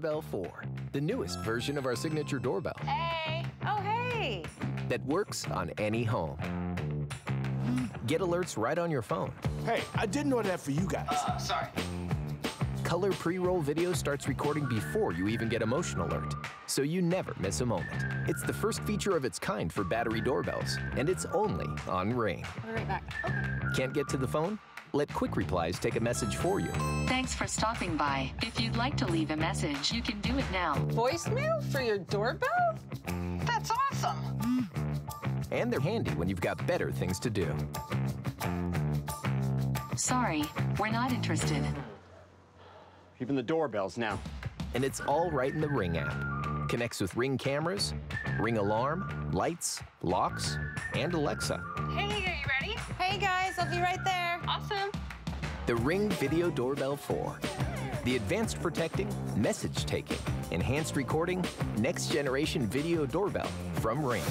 Doorbell 4, the newest version of our signature doorbell. Hey! Oh, hey! That works on any home. Get alerts right on your phone. Hey, I didn't order that for you guys. Uh, sorry. Color pre-roll video starts recording before you even get a motion alert, so you never miss a moment. It's the first feature of its kind for battery doorbells, and it's only on Ring. I'll be right back. Okay. Can't get to the phone? Let Quick Replies take a message for you. Thanks for stopping by. If you'd like to leave a message, you can do it now. Voicemail for your doorbell? That's awesome! And they're handy when you've got better things to do. Sorry, we're not interested. Even the doorbells now. And it's all right in the Ring app. Connects with Ring cameras, Ring alarm, lights, locks, and Alexa. Hey, are you ready? Hey, guys, I'll be right there. Awesome. The Ring Video Doorbell 4. The advanced protecting, message taking, enhanced recording, next generation video doorbell from Ring.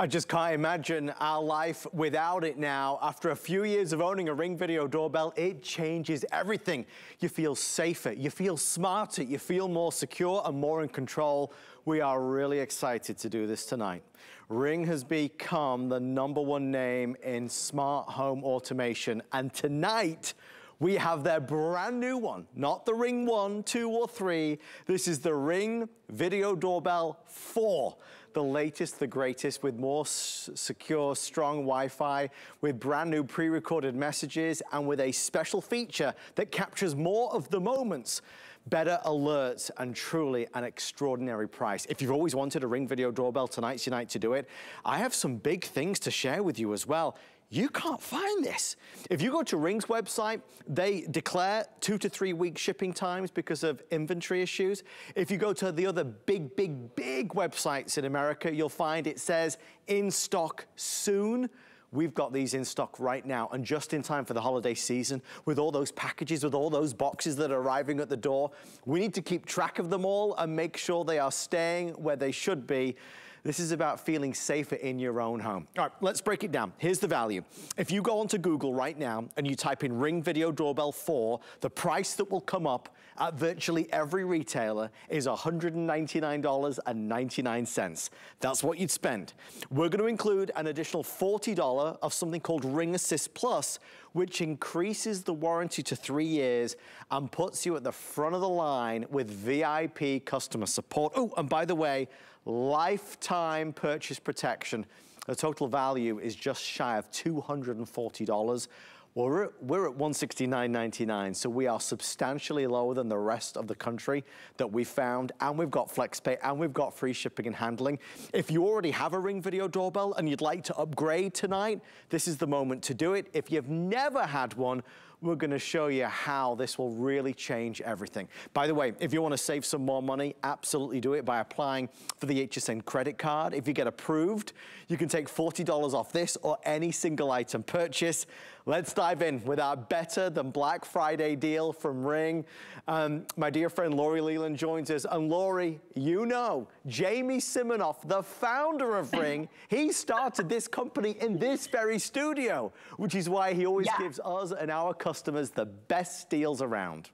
I just can't imagine our life without it now. After a few years of owning a Ring Video doorbell, it changes everything. You feel safer, you feel smarter, you feel more secure and more in control. We are really excited to do this tonight. Ring has become the number one name in smart home automation. And tonight, we have their brand new one, not the Ring 1, 2, or 3. This is the Ring Video Doorbell 4 the latest, the greatest, with more secure, strong Wi-Fi, with brand new pre-recorded messages, and with a special feature that captures more of the moments better alerts, and truly an extraordinary price. If you've always wanted a Ring Video Doorbell, tonight's your night to do it. I have some big things to share with you as well you can't find this. If you go to Ring's website, they declare two to three week shipping times because of inventory issues. If you go to the other big, big, big websites in America, you'll find it says in stock soon. We've got these in stock right now and just in time for the holiday season with all those packages, with all those boxes that are arriving at the door. We need to keep track of them all and make sure they are staying where they should be this is about feeling safer in your own home. All right, let's break it down. Here's the value. If you go onto Google right now and you type in Ring Video Doorbell 4, the price that will come up at virtually every retailer is $199.99. That's what you'd spend. We're going to include an additional $40 of something called Ring Assist Plus, which increases the warranty to three years and puts you at the front of the line with VIP customer support. Oh, and by the way, lifetime purchase protection. The total value is just shy of $240. Well, we're, we're at 169.99, so we are substantially lower than the rest of the country that we found, and we've got FlexPay, and we've got free shipping and handling. If you already have a Ring Video doorbell and you'd like to upgrade tonight, this is the moment to do it. If you've never had one, we're gonna show you how this will really change everything. By the way, if you wanna save some more money, absolutely do it by applying for the HSN credit card. If you get approved, you can take $40 off this or any single item purchase. Let's dive in with our better than Black Friday deal from Ring. Um, my dear friend Lori Leland joins us. And Lori, you know, Jamie Siminoff, the founder of Ring, he started this company in this very studio, which is why he always yeah. gives us and our customers the best deals around.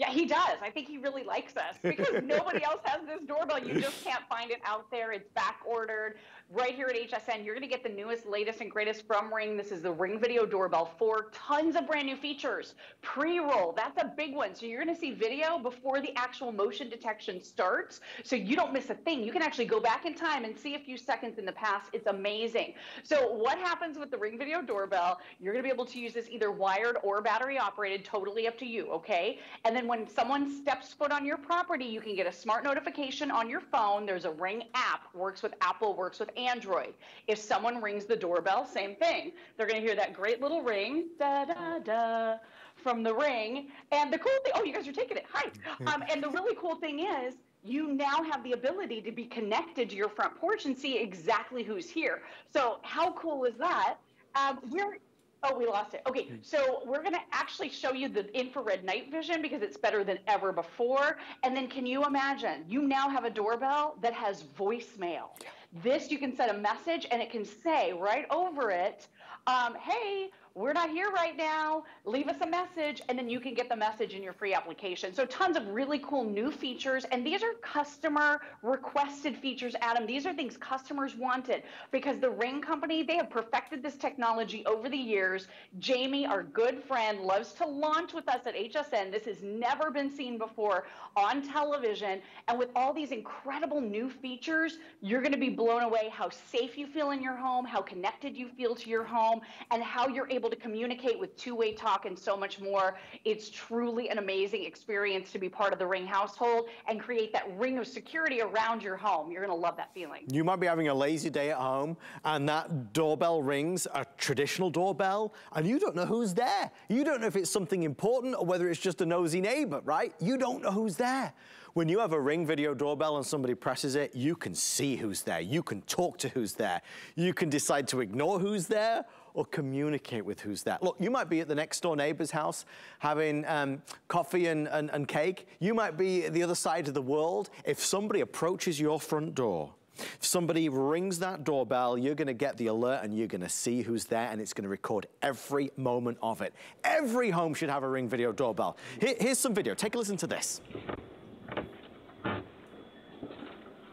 Yeah, he does. I think he really likes us because nobody else has this doorbell. You just can't find it out there. It's back ordered right here at HSN. You're going to get the newest, latest, and greatest from Ring. This is the Ring Video Doorbell 4. Tons of brand new features. Pre-roll, that's a big one. So you're going to see video before the actual motion detection starts. So you don't miss a thing. You can actually go back in time and see a few seconds in the past. It's amazing. So what happens with the Ring Video Doorbell? You're going to be able to use this either wired or battery operated, totally up to you, okay? And then when someone steps foot on your property, you can get a smart notification on your phone. There's a Ring app, works with Apple, works with Android. If someone rings the doorbell, same thing. They're going to hear that great little ring, da da da, from the ring. And the cool thing, oh, you guys are taking it. Hi. Um, and the really cool thing is, you now have the ability to be connected to your front porch and see exactly who's here. So how cool is that? Um, we're Oh, we lost it. Okay, so we're going to actually show you the infrared night vision because it's better than ever before. And then can you imagine? You now have a doorbell that has voicemail. This, you can set a message and it can say right over it, um, hey, we're not here right now. Leave us a message, and then you can get the message in your free application. So tons of really cool new features, and these are customer requested features, Adam. These are things customers wanted because the Ring company, they have perfected this technology over the years. Jamie, our good friend, loves to launch with us at HSN. This has never been seen before on television. And with all these incredible new features, you're going to be blown away how safe you feel in your home, how connected you feel to your home, and how you're able to communicate with two-way talk and so much more. It's truly an amazing experience to be part of the Ring household and create that ring of security around your home. You're going to love that feeling. You might be having a lazy day at home and that doorbell rings, a traditional doorbell, and you don't know who's there. You don't know if it's something important or whether it's just a nosy neighbor, right? You don't know who's there. When you have a Ring video doorbell and somebody presses it, you can see who's there. You can talk to who's there. You can decide to ignore who's there or communicate with who's there. Look, you might be at the next door neighbor's house having um, coffee and, and, and cake. You might be the other side of the world. If somebody approaches your front door, if somebody rings that doorbell, you're gonna get the alert and you're gonna see who's there and it's gonna record every moment of it. Every home should have a Ring video doorbell. Here, here's some video, take a listen to this.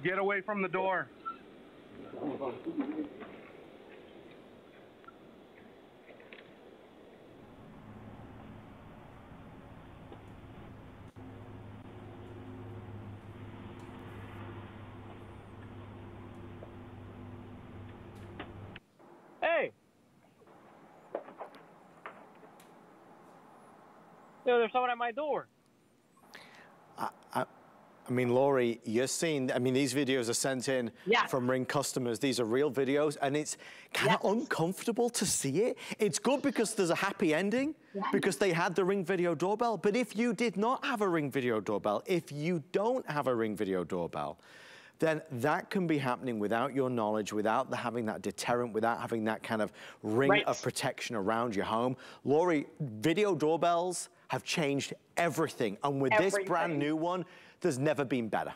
Get away from the door. Hey. There's someone at my door. I mean, Laurie, you're seeing, I mean, these videos are sent in from Ring customers. These are real videos, and it's kind of Yes. uncomfortable to see it. It's good because there's a happy ending, because they had the Ring video doorbell. But if you did not have a Ring video doorbell, if you don't have a Ring video doorbell, then that can be happening without your knowledge, without the, having that deterrent, without having that kind of ring Right. of protection around your home. Laurie, video doorbells have changed everything. And with this brand new one, there's never been better.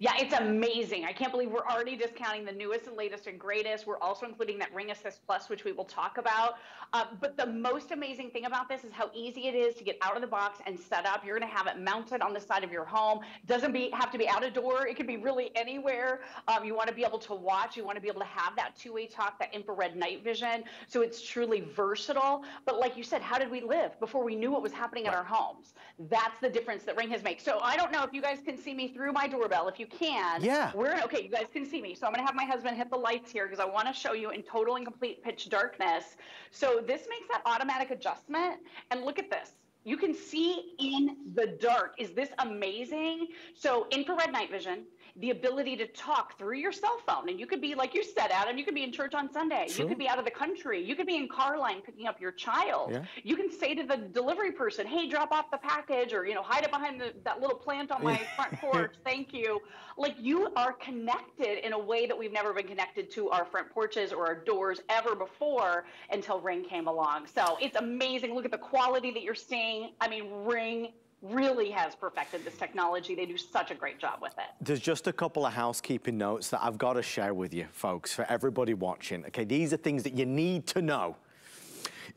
Yeah, it's amazing. I can't believe we're already discounting the newest and latest and greatest. We're also including that Ring Assist Plus, which we will talk about. Uh, but the most amazing thing about this is how easy it is to get out of the box and set up. You're going to have it mounted on the side of your home. Doesn't be have to be out of door. It could be really anywhere. Um, you want to be able to watch. You want to be able to have that two-way talk, that infrared night vision. So it's truly versatile. But like you said, how did we live before we knew what was happening in our homes? That's the difference that Ring has made. So I don't know if you guys can see me through my doorbell. If you can, Yeah. we're okay. You guys can see me, so I'm gonna have my husband hit the lights here because I want to show you in total and complete pitch darkness. So this makes that automatic adjustment, and look at this. You can see in the dark. Is this amazing? So infrared night vision, the ability to talk through your cell phone, and you could be like you said, Adam. You could be in church on Sunday. Sure. You could be out of the country. You could be in car line picking up your child. Yeah. You can say to the delivery person, "Hey, drop off the package," or you know, hide it behind the, that little plant on my front porch. Thank you. Like you are connected in a way that we've never been connected to our front porches or our doors ever before until Ring came along. So it's amazing. Look at the quality that you're seeing. I mean, Ring really has perfected this technology. They do such a great job with it. There's just a couple of housekeeping notes that I've got to share with you, folks, for everybody watching. Okay, these are things that you need to know.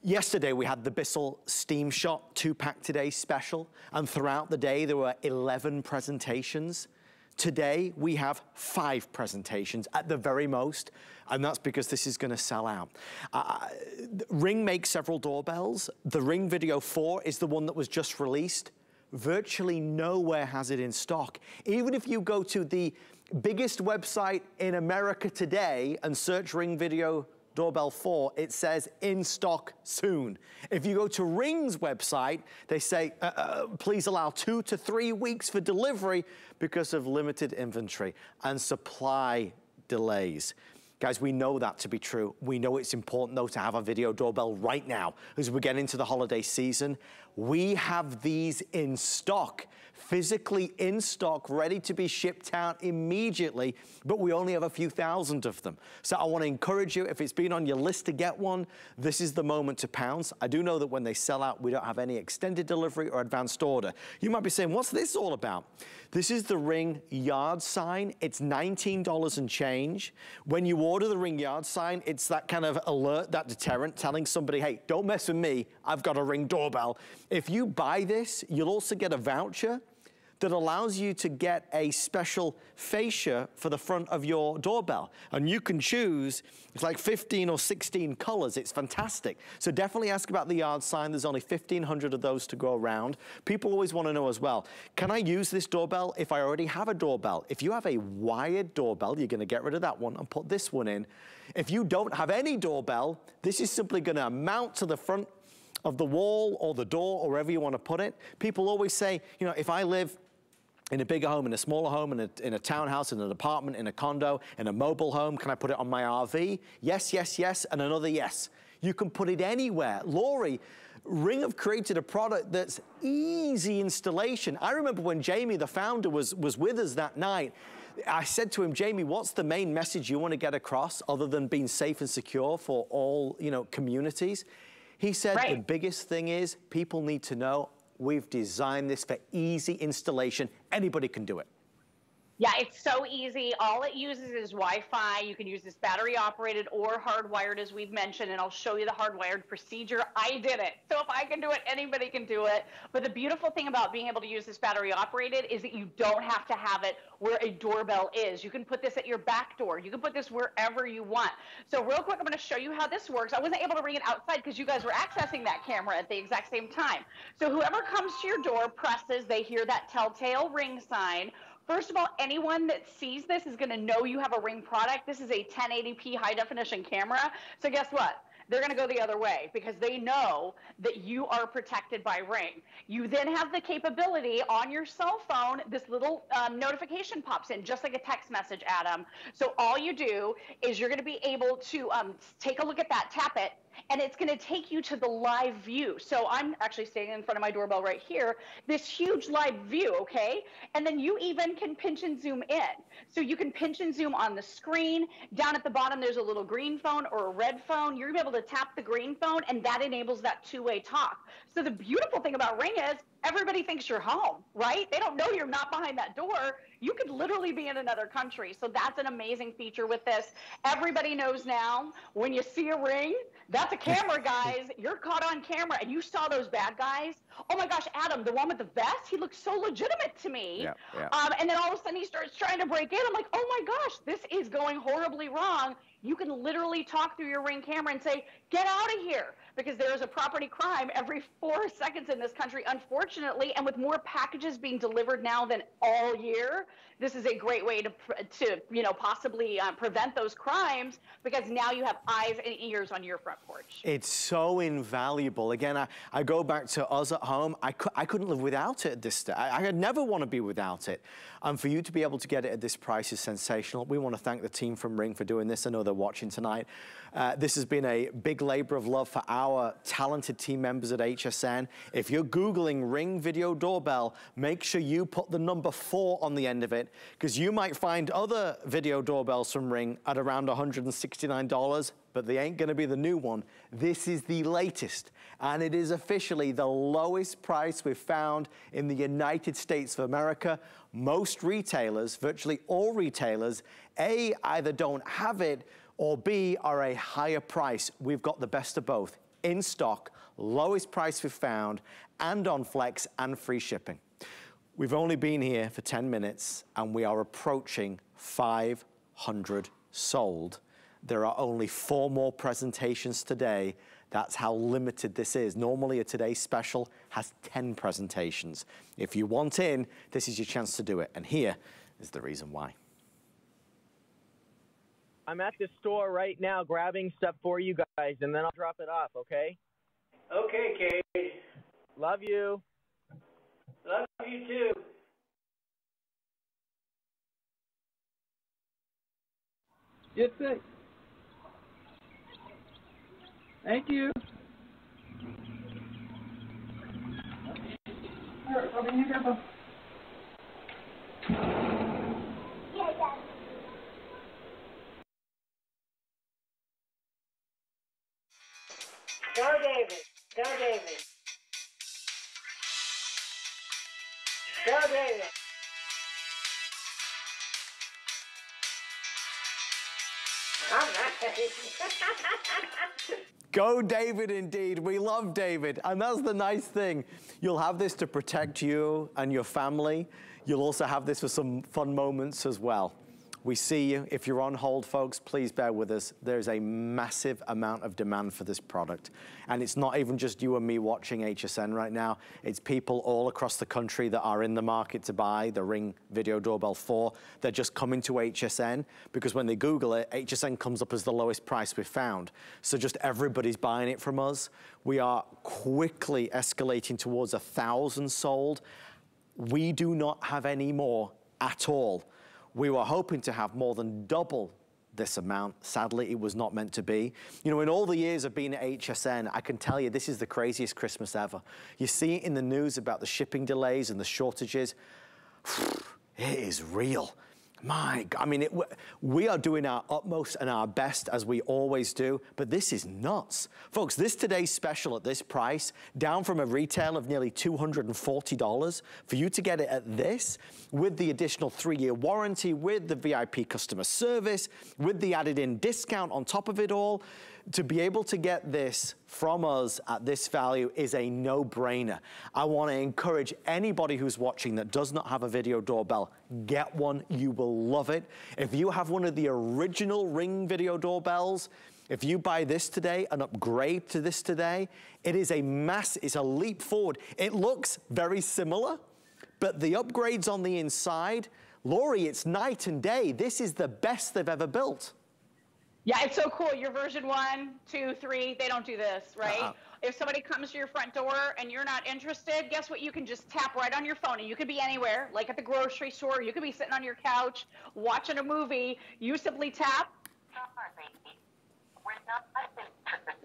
Yesterday, we had the Bissell Steam Shot two-pack today special, and throughout the day, there were 11 presentations. Today, we have five presentations at the very most, and that's because this is gonna sell out. Uh, Ring makes several doorbells. The Ring Video 4 is the one that was just released. Virtually nowhere has it in stock. Even if you go to the biggest website in America today and search Ring Video Doorbell 4, it says in stock soon. If you go to Ring's website, they say, uh, uh, please allow two to three weeks for delivery because of limited inventory and supply delays. Guys, we know that to be true. We know it's important though to have a video doorbell right now as we get into the holiday season. We have these in stock. physically in stock, ready to be shipped out immediately, but we only have a few thousand of them. So I wanna encourage you, if it's been on your list to get one, this is the moment to pounce. I do know that when they sell out, we don't have any extended delivery or advanced order. You might be saying, what's this all about? This is the Ring yard sign. It's $19 and change. When you order the Ring yard sign, it's that kind of alert, that deterrent, telling somebody, hey, don't mess with me, I've got a Ring doorbell. If you buy this, you'll also get a voucher that allows you to get a special fascia for the front of your doorbell. And you can choose, it's like 15 or 16 colors. It's fantastic. So definitely ask about the yard sign. There's only 1,500 of those to go around. People always want to know as well, can I use this doorbell if I already have a doorbell? If you have a wired doorbell, you're going to get rid of that one and put this one in. If you don't have any doorbell, this is simply going to mount to the front of the wall or the door or wherever you want to put it. People always say, you know, if I live in a bigger home, in a smaller home, in a, in a townhouse, in an apartment, in a condo, in a mobile home? Can I put it on my RV? Yes, yes, yes, and another yes. You can put it anywhere. Lori, Ring have created a product that's easy installation. I remember when Jamie, the founder, was, was with us that night, I said to him, Jamie, what's the main message you want to get across other than being safe and secure for all, you know, communities? He said right. the biggest thing is people need to know We've designed this for easy installation. Anybody can do it. Yeah, it's so easy. All it uses is Wi-Fi. You can use this battery operated or hardwired as we've mentioned, and I'll show you the hardwired procedure. I did it. So if I can do it, anybody can do it. But the beautiful thing about being able to use this battery operated is that you don't have to have it where a doorbell is. You can put this at your back door. You can put this wherever you want. So real quick, I'm going to show you how this works. I wasn't able to bring it outside because you guys were accessing that camera at the exact same time. So whoever comes to your door presses, they hear that telltale ring sign First of all, anyone that sees this is going to know you have a Ring product. This is a 1080p high definition camera. So guess what? they're going to go the other way because they know that you are protected by Ring. You then have the capability on your cell phone, this little um, notification pops in, just like a text message, Adam. So all you do is you're going to be able to um, take a look at that, tap it, and it's going to take you to the live view. So I'm actually standing in front of my doorbell right here, this huge live view, okay? And then you even can pinch and zoom in. So you can pinch and zoom on the screen. Down at the bottom, there's a little green phone or a red phone. You're going to be able to tap the green phone, and that enables that two-way talk. So the beautiful thing about Ring is everybody thinks you're home, right? They don't know you're not behind that door. You could literally be in another country. So that's an amazing feature with this. Everybody knows now when you see a ring, that's a camera, guys. You're caught on camera and you saw those bad guys. Oh my gosh, Adam, the one with the vest, he looks so legitimate to me. Yeah, yeah. Um, and then all of a sudden he starts trying to break in. I'm like, oh my gosh, this is going horribly wrong. You can literally talk through your ring camera and say, get out of here because there is a property crime every four seconds in this country, unfortunately. And with more packages being delivered now than all year, this is a great way to, to you know, possibly uh, prevent those crimes because now you have eyes and ears on your front porch. It's so invaluable. Again, I, I go back to us at home. I, cu I couldn't live without it at this stage. I, I never want to be without it. And for you to be able to get it at this price is sensational. We want to thank the team from Ring for doing this. I know they're watching tonight. Uh, this has been a big labor of love for our talented team members at HSN. If you're Googling Ring Video Doorbell, make sure you put the number four on the end of it because you might find other video doorbells from Ring at around $169 but they ain't gonna be the new one. This is the latest, and it is officially the lowest price we've found in the United States of America. Most retailers, virtually all retailers, A, either don't have it or B, are a higher price. We've got the best of both. In stock, lowest price we've found, and on Flex and free shipping. We've only been here for 10 minutes and we are approaching 500 sold. There are only four more presentations today. That's how limited this is. Normally a Today Special has 10 presentations. If you want in, this is your chance to do it. And here is the reason why. I'm at the store right now grabbing stuff for you guys, and then I'll drop it off, okay? Okay, Kate. Love you. Love you too. Get sick. Thank you. Go, David. Go, David. Go David indeed. We love David. And that's the nice thing. You'll have this to protect you and your family. You'll also have this for some fun moments as well. We see you. If you're on hold, folks, please bear with us. There's a massive amount of demand for this product. And it's not even just you and me watching HSN right now. It's people all across the country that are in the market to buy the Ring Video Doorbell 4. They're just coming to HSN because when they Google it, HSN comes up as the lowest price we've found. So just everybody's buying it from us. We are quickly escalating towards a thousand sold. We do not have any more at all. We were hoping to have more than double this amount. Sadly, it was not meant to be. You know, in all the years of being at HSN, I can tell you this is the craziest Christmas ever. You see it in the news about the shipping delays and the shortages. It is real. My God, I mean, it, we are doing our utmost and our best as we always do, but this is nuts. Folks, this today's special at this price, down from a retail of nearly $240, for you to get it at this, with the additional three-year warranty, with the VIP customer service, with the added in discount on top of it all, to be able to get this from us at this value is a no-brainer. I wanna encourage anybody who's watching that does not have a video doorbell, get one, you will love it. If you have one of the original Ring video doorbells, if you buy this today, and upgrade to this today, it is a mass, it's a leap forward. It looks very similar, but the upgrades on the inside, Lori, it's night and day. This is the best they've ever built. Yeah, it's so cool. Your version one, two, three, they don't do this, right? Uh-uh. If somebody comes to your front door and you're not interested, guess what? You can just tap right on your phone and you could be anywhere, like at the grocery store. You could be sitting on your couch watching a movie. You simply tap.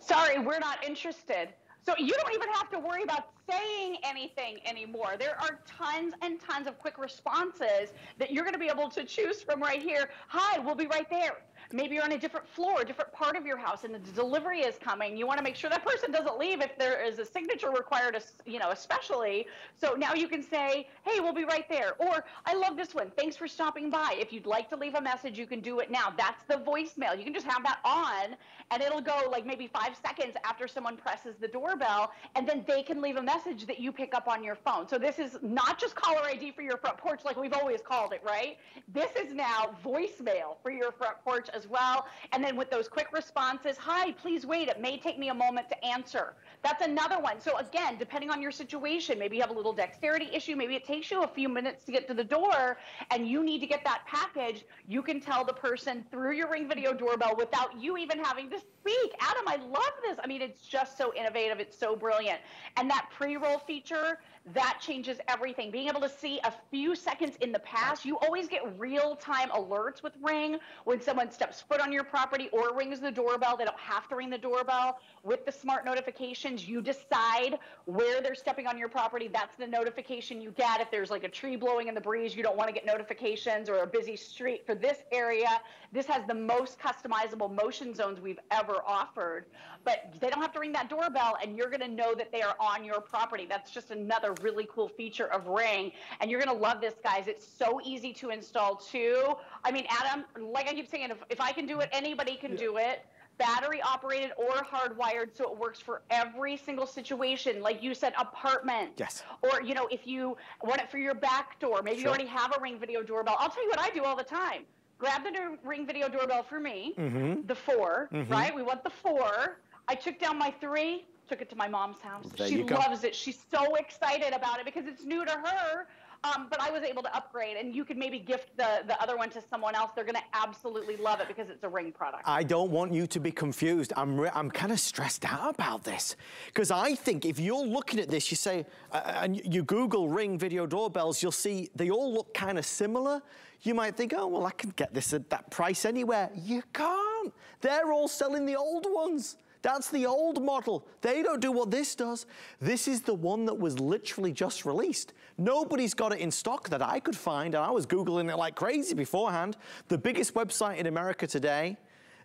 Sorry, we're not interested. So you don't even have to worry about saying anything anymore. There are tons and tons of quick responses that you're going to be able to choose from right here. Hi, we'll be right there. Maybe you're on a different floor, a different part of your house, and the delivery is coming. You want to make sure that person doesn't leave if there is a signature required, you know, especially. So now you can say, hey, we'll be right there. Or, I love this one. Thanks for stopping by. If you'd like to leave a message, you can do it now. That's the voicemail. You can just have that on, and it'll go like maybe five seconds after someone presses the doorbell, and then they can leave a message that you pick up on your phone. So this is not just caller ID for your front porch like we've always called it, right? This is now voicemail for your front porch as well. And then with those quick responses, hi, please wait. It may take me a moment to answer. That's another one. So again, depending on your situation, maybe you have a little dexterity issue. Maybe it takes you a few minutes to get to the door and you need to get that package. You can tell the person through your Ring Video doorbell without you even having to speak. Adam, I love this. I mean, it's just so innovative. It's so brilliant. And that pre-roll feature, that changes everything. Being able to see a few seconds in the past, you always get real-time alerts with Ring when someone steps foot on your property or rings the doorbell. They don't have to ring the doorbell. With the smart notifications, you decide where they're stepping on your property. That's the notification you get. If there's like a tree blowing in the breeze, you don't want to get notifications or a busy street for this area. This has the most customizable motion zones we've ever offered. But they don't have to ring that doorbell, and you're going to know that they are on your property. That's just another really cool feature of Ring. And you're going to love this, guys. It's so easy to install, too. I mean, Adam, like I keep saying, if, if I can do it, anybody can do it battery operated or hardwired so it works for every single situation like you said apartment Yes. or you know if you want it for your back door maybe you already have a ring video doorbell i'll tell you what i do all the time grab the new ring video doorbell for me Mhm. the 4 Mhm. right we want the four i took down my three took it to my mom's house There she loves it she's so excited about it because it's new to her um, but I was able to upgrade, and you could maybe gift the, the other one to someone else. They're going to absolutely love it because it's a ring product. I don't want you to be confused. I'm, I'm kind of stressed out about this. Because I think if you're looking at this, you say, uh, and you Google Ring video doorbells, you'll see they all look kind of similar. You might think, oh, well, I can get this at that price anywhere. You can't. They're all selling the old ones. That's the old model. They don't do what this does. This is the one that was literally just released. Nobody's got it in stock that I could find, and I was Googling it like crazy beforehand. The biggest website in America today,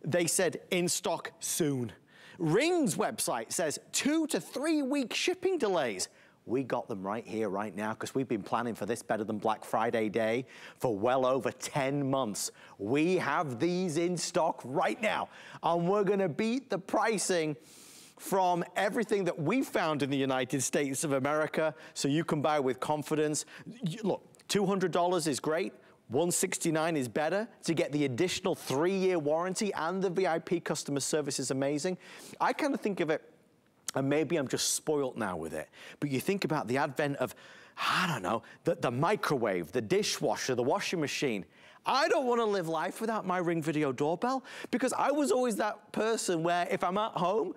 they said in stock soon. Ring's website says two to three week shipping delays. We got them right here, right now, because we've been planning for this better than Black Friday Day for well over 10 months. We have these in stock right now, and we're gonna beat the pricing from everything that we found in the United States of America so you can buy with confidence. Look, $200 is great. 169 is better to get the additional three-year warranty and the VIP customer service is amazing. I kind of think of it, and maybe I'm just spoilt now with it, but you think about the advent of, I don't know, the, the microwave, the dishwasher, the washing machine. I don't want to live life without my Ring Video doorbell because I was always that person where if I'm at home,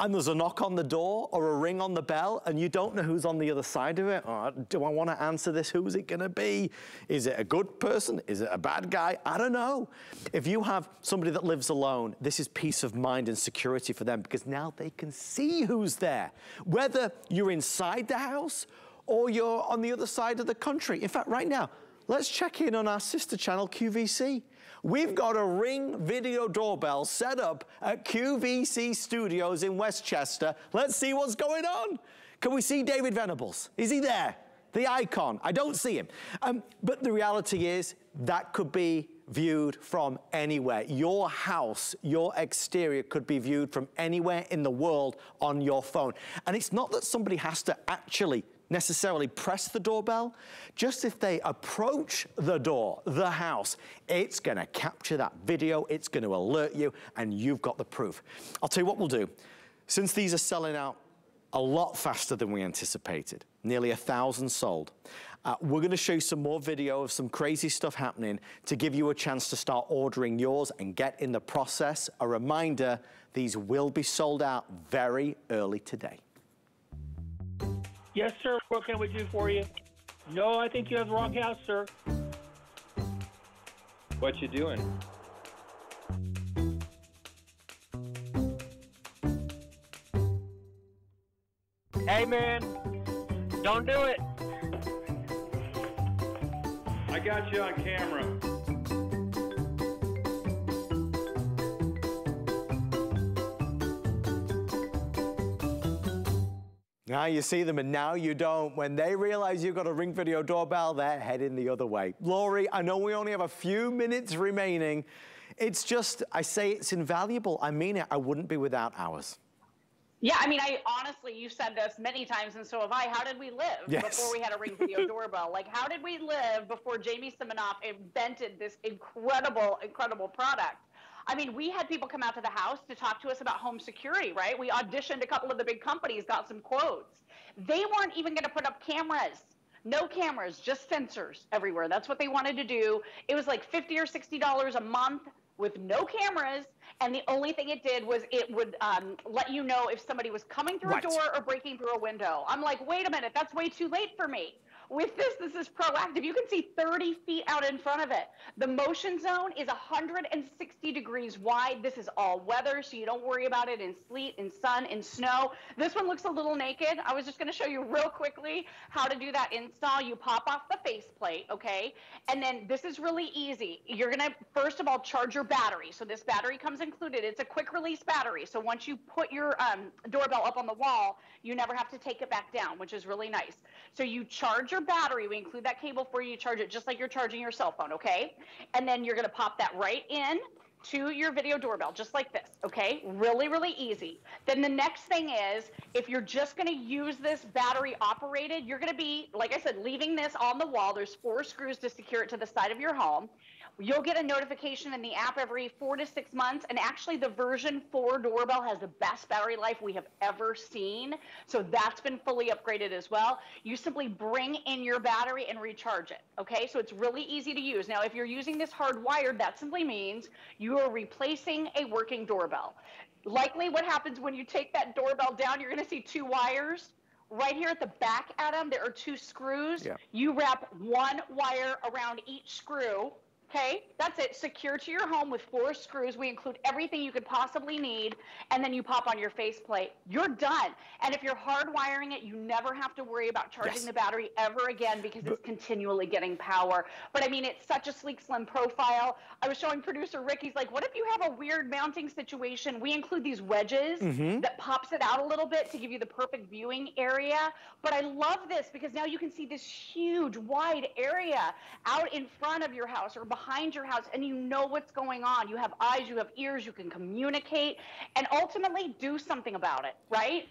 and there's a knock on the door or a ring on the bell and you don't know who's on the other side of it. Oh, do I want to answer this? Who's it going to be? Is it a good person? Is it a bad guy? I don't know. If you have somebody that lives alone, this is peace of mind and security for them because now they can see who's there. Whether you're inside the house or you're on the other side of the country. In fact, right now, let's check in on our sister channel, QVC. We've got a Ring video doorbell set up at QVC Studios in West Chester. Let's see what's going on. Can we see David Venables? Is he there? The icon. I don't see him. Um, but the reality is that could be viewed from anywhere. Your house, your exterior could be viewed from anywhere in the world on your phone. And it's not that somebody has to actually necessarily press the doorbell. Just if they approach the door, the house, it's gonna capture that video, it's gonna alert you, and you've got the proof. I'll tell you what we'll do. Since these are selling out a lot faster than we anticipated, nearly a thousand sold, uh, we're gonna show you some more video of some crazy stuff happening to give you a chance to start ordering yours and get in the process. A reminder, these will be sold out very early today. Yes, sir. What can we do for you? No, I think you have the wrong house, sir. What you doing? Hey, man. Don't do it. I got you on camera. Now you see them and now you don't. When they realize you've got a Ring Video doorbell, they're heading the other way. Laurie, I know we only have a few minutes remaining. It's just, I say it's invaluable. I mean it. I wouldn't be without ours. Yeah, I mean, I honestly, you've said this many times, and so have I. How did we live Yes. before we had a Ring Video doorbell? Like, how did we live before Jamie Siminoff invented this incredible, incredible product? I mean, we had people come out to the house to talk to us about home security, right? We auditioned a couple of the big companies, got some quotes. They weren't even going to put up cameras. No cameras, just sensors everywhere. That's what they wanted to do. It was like 50 or $60 a month with no cameras. And the only thing it did was it would um, let you know if somebody was coming through a door or breaking through a window. I'm like, wait a minute, that's way too late for me. With this, this is proactive. You can see 30 feet out in front of it. The motion zone is 160 degrees wide. This is all weather, so you don't worry about it in sleet, in sun, in snow. This one looks a little naked. I was just going to show you real quickly how to do that install. You pop off the faceplate, okay? And then this is really easy. You're going to, first of all, charge your battery. So this battery comes included. It's a quick release battery. So once you put your um, doorbell up on the wall, you never have to take it back down, which is really nice. So you charge your battery. We include that cable for you. to charge it just like you're charging your cell phone, okay? And then you're to pop that right in to your video doorbell, just like this, okay? Really, really easy. Then the next thing is, if you're just gonna use this battery operated, you're gonna be, like I said, leaving this on the wall. There's four screws to secure it to the side of your home. You'll get a notification in the app every four to six months. And actually, the version 4 doorbell has the best battery life we have ever seen. So that's been fully upgraded as well. You simply bring in your battery and recharge it. Okay, so it's really easy to use. Now, if you're using this hardwired, that simply means you are replacing a working doorbell. Likely, what happens when you take that doorbell down, you're going to see two wires. Right here at the back, Adam, there are two screws. Yeah. You wrap one wire around each screw Okay, that's it. Secure to your home with four screws. We include everything you could possibly need, and then you pop on your faceplate. You're done. And if you're hardwiring it, you never have to worry about charging Yes. the battery ever again because it's continually getting power. But I mean, it's such a sleek, slim profile. I was showing producer Rick. He's like, "What if you have a weird mounting situation? We include these wedges Mhm. that pops it out a little bit to give you the perfect viewing area. But I love this because now you can see this huge, wide area out in front of your house or behind your house, and you know what's going on. You have eyes, you have ears, you can communicate, and ultimately do something about it, right?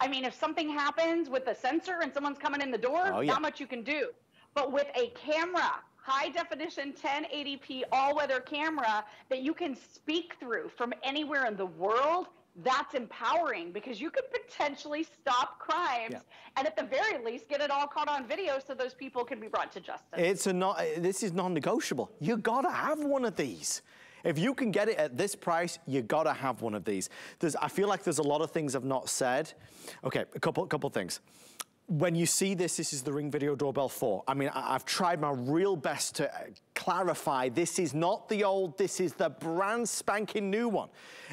I mean, if something happens with a sensor and someone's coming in the door, Oh, yeah. not much you can do. But with a camera, high definition 1080p all weather camera that you can speak through from anywhere in the world, that's empowering because you could potentially stop crimes Yeah. and at the very least get it all caught on video so those people can be brought to justice. It's a not, this is non-negotiable. You gotta have one of these. If you can get it at this price, you gotta have one of these. There's, I feel like there's a lot of things I've not said. Okay, a couple, couple things. When you see this, this is the Ring Video Doorbell 4. I mean, I, I've tried my real best to uh, clarify this is not the old, this is the brand spanking new one.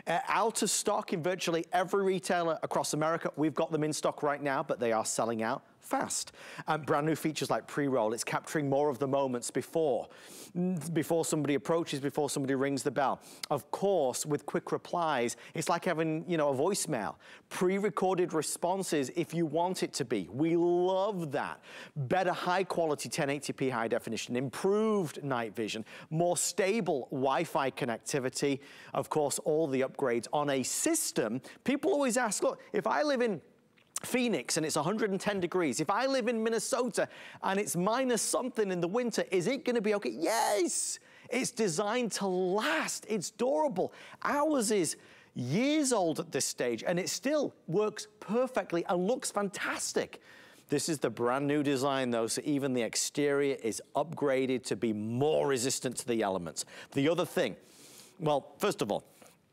Uh, out of stock in virtually every retailer across America. We've got them in stock right now, but they are selling out fast. Um, brand new features like pre-roll, it's capturing more of the moments before, before somebody approaches, before somebody rings the bell. Of course, with quick replies, it's like having, you know, a voicemail. Pre-recorded responses if you want it to be. We love that. Better high quality 1080p high definition, improved night vision, more stable Wi-Fi connectivity. Of course, all the upgrades on a system. People always ask, look, if I live in Phoenix and it's 110 degrees. If I live in Minnesota and it's minus something in the winter, is it gonna be okay? Yes! It's designed to last, it's durable. Ours is years old at this stage and it still works perfectly and looks fantastic. This is the brand new design though, so even the exterior is upgraded to be more resistant to the elements. The other thing, well, first of all,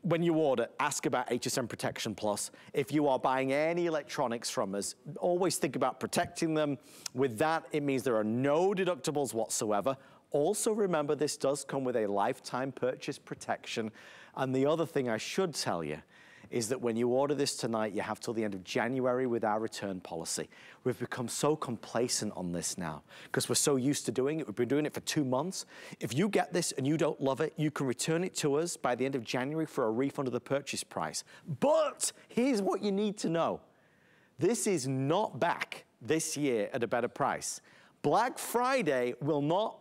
when you order, ask about HSN Protection Plus. If you are buying any electronics from us, always think about protecting them. With that, it means there are no deductibles whatsoever. Also remember, this does come with a lifetime purchase protection. And the other thing I should tell you is that when you order this tonight, you have till the end of January with our return policy. We've become so complacent on this now because we're so used to doing it. We've been doing it for two months. If you get this and you don't love it, you can return it to us by the end of January for a refund of the purchase price. But here's what you need to know. This is not back this year at a better price. Black Friday will not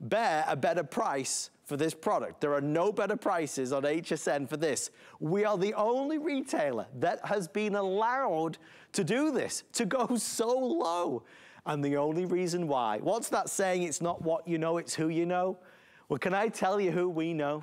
bear a better price for this product. There are no better prices on HSN for this. We are the only retailer that has been allowed to do this, to go so low. And the only reason why, what's that saying? It's not what you know, it's who you know. Well, can I tell you who we know?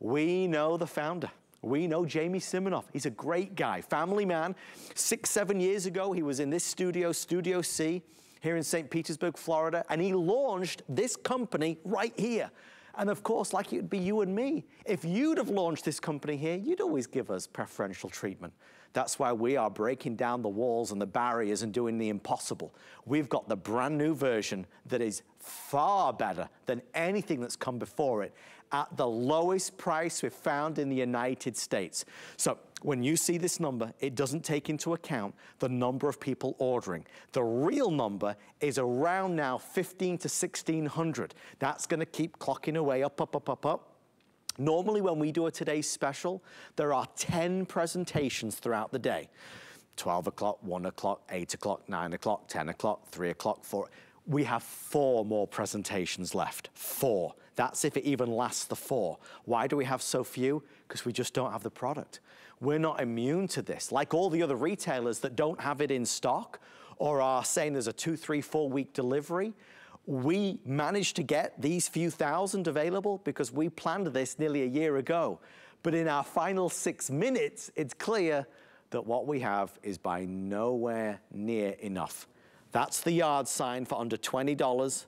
We know the founder. We know Jamie Siminoff. He's a great guy, family man. Six, seven years ago, he was in this studio, Studio C, here in St. Petersburg, Florida, and he launched this company right here. And of course, like it would be you and me, if you'd have launched this company here, you'd always give us preferential treatment. That's why we are breaking down the walls and the barriers and doing the impossible. We've got the brand new version that is far better than anything that's come before it at the lowest price we've found in the United States. So when you see this number, it doesn't take into account the number of people ordering. The real number is around now 15 to 1600. That's gonna keep clocking away up, up, up, up, up. Normally when we do a today's special, there are 10 presentations throughout the day. 12 o'clock, 1 o'clock, 8 o'clock, 9 o'clock, 10 o'clock, 3 o'clock, 4. We have four more presentations left. Four. That's if it even lasts the four. Why do we have so few? Because we just don't have the product. We're not immune to this. Like all the other retailers that don't have it in stock or are saying there's a two, three, four week delivery, we managed to get these few thousand available because we planned this nearly a year ago. But in our final six minutes, it's clear that what we have is by nowhere near enough. That's the yard sign for under $20.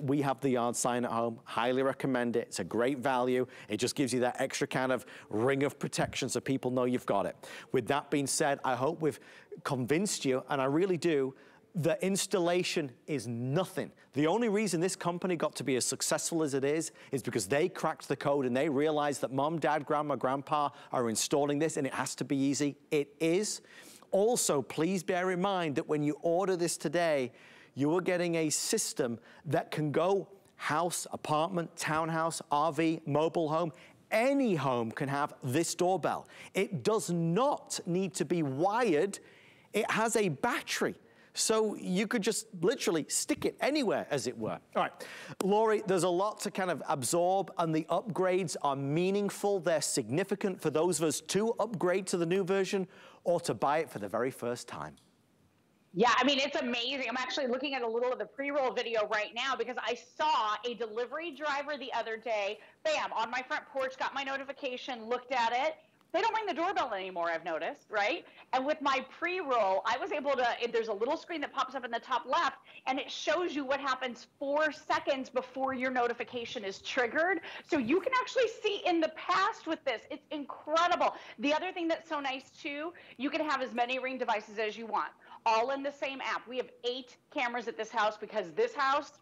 We have the yard sign at home, highly recommend it. It's a great value. It just gives you that extra kind of ring of protection so people know you've got it. With that being said, I hope we've convinced you, and I really do, The installation is nothing. The only reason this company got to be as successful as it is is because they cracked the code and they realized that mom, dad, grandma, grandpa are installing this and it has to be easy. It is. Also, please bear in mind that when you order this today, you are getting a system that can go house, apartment, townhouse, RV, mobile home, any home can have this doorbell. It does not need to be wired. It has a battery. So you could just literally stick it anywhere, as it were. All right, Laurie, there's a lot to kind of absorb, and the upgrades are meaningful. They're significant for those of us to upgrade to the new version or to buy it for the very first time. Yeah, I mean, it's amazing. I'm actually looking at a little of the pre roll video right now because I saw a delivery driver the other day, bam, on my front porch, got my notification, looked at it. They don't ring the doorbell anymore, I've noticed, right? And with my pre roll, I was able to, there's a little screen that pops up in the top left and it shows you what happens four seconds before your notification is triggered. So you can actually see in the past with this. It's incredible. The other thing that's so nice too, you can have as many ring devices as you want all in the same app. We have eight cameras at this house because this house,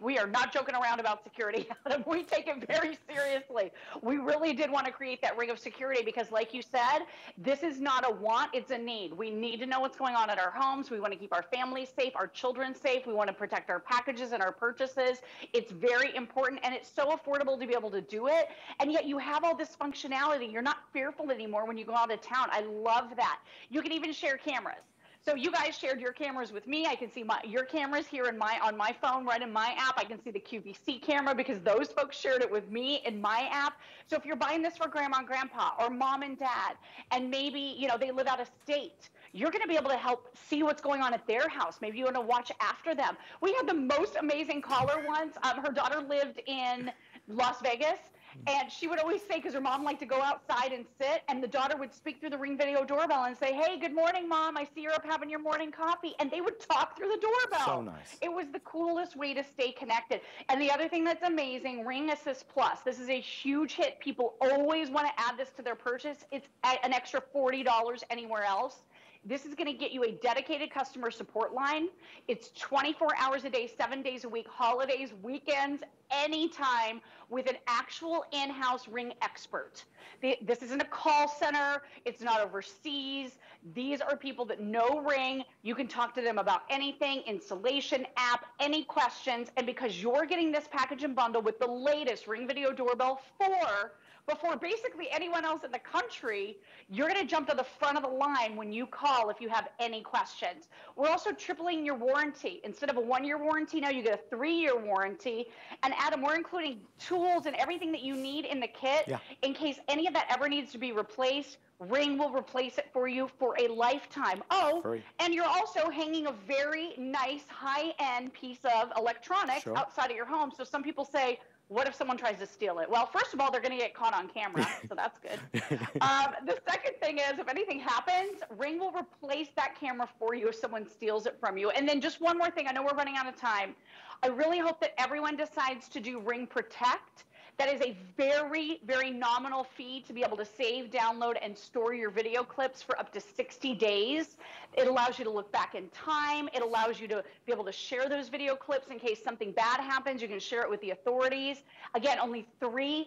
we are not joking around about security. we take it very seriously. We really did want to create that ring of security because, like you said, this is not a want, it's a need. We need to know what's going on at our homes. We want to keep our families safe, our children safe. We want to protect our packages and our purchases. It's very important and it's so affordable to be able to do it. And yet you have all this functionality. You're not fearful anymore when you go out of town. I love that. You can even share cameras. So you guys shared your cameras with me. I can see my your cameras here in my on my phone, right in my app. I can see the QVC camera because those folks shared it with me in my app. So if you're buying this for grandma and grandpa or mom and dad, and maybe you know they live out of state, you're going to be able to help see what's going on at their house. Maybe you want to watch after them. We had the most amazing caller once. Um, her daughter lived in Las Vegas Mm-hmm. and she would always say, because her mom liked to go outside and sit, and the daughter would speak through the ring video doorbell and say, Hey, good morning, mom. I see you're up having your morning coffee. And they would talk through the doorbell. So nice. It was the coolest way to stay connected. And the other thing that's amazing Ring Assist Plus. This is a huge hit. People always want to add this to their purchase. It's an extra $40 anywhere else. This is going to get you a dedicated customer support line. It's 24 hours a day, seven days a week, holidays, weekends, anytime with an actual in house ring expert. This isn't a call center, it's not overseas. These are people that know Ring. You can talk to them about anything, installation, app, any questions. And because you're getting this package and bundle with the latest Ring Video Doorbell 4, before basically anyone else in the country, you're going to jump to the front of the line when you call if you have any questions. We're also tripling your warranty. Instead of a one year warranty, now you get a three year warranty. And Adam, we're including tools and everything that you need in the kit yeah. in case any of that ever needs to be replaced. Ring will replace it for you for a lifetime. Oh, Free. and you're also hanging a very nice high end piece of electronics sure. outside of your home. So some people say, what if someone tries to steal it? Well, first of all, they're going to get caught on camera, so that's good. um, the second thing is, if anything happens, Ring will replace that camera for you if someone steals it from you. And then just one more thing, I know we're running out of time. I really hope that everyone decides to do Ring Protect that is a very, very nominal fee to be able to save, download, and store your video clips for up to 60 days. It allows you to look back in time. It allows you to be able to share those video clips in case something bad happens. You can share it with the authorities. Again, only $3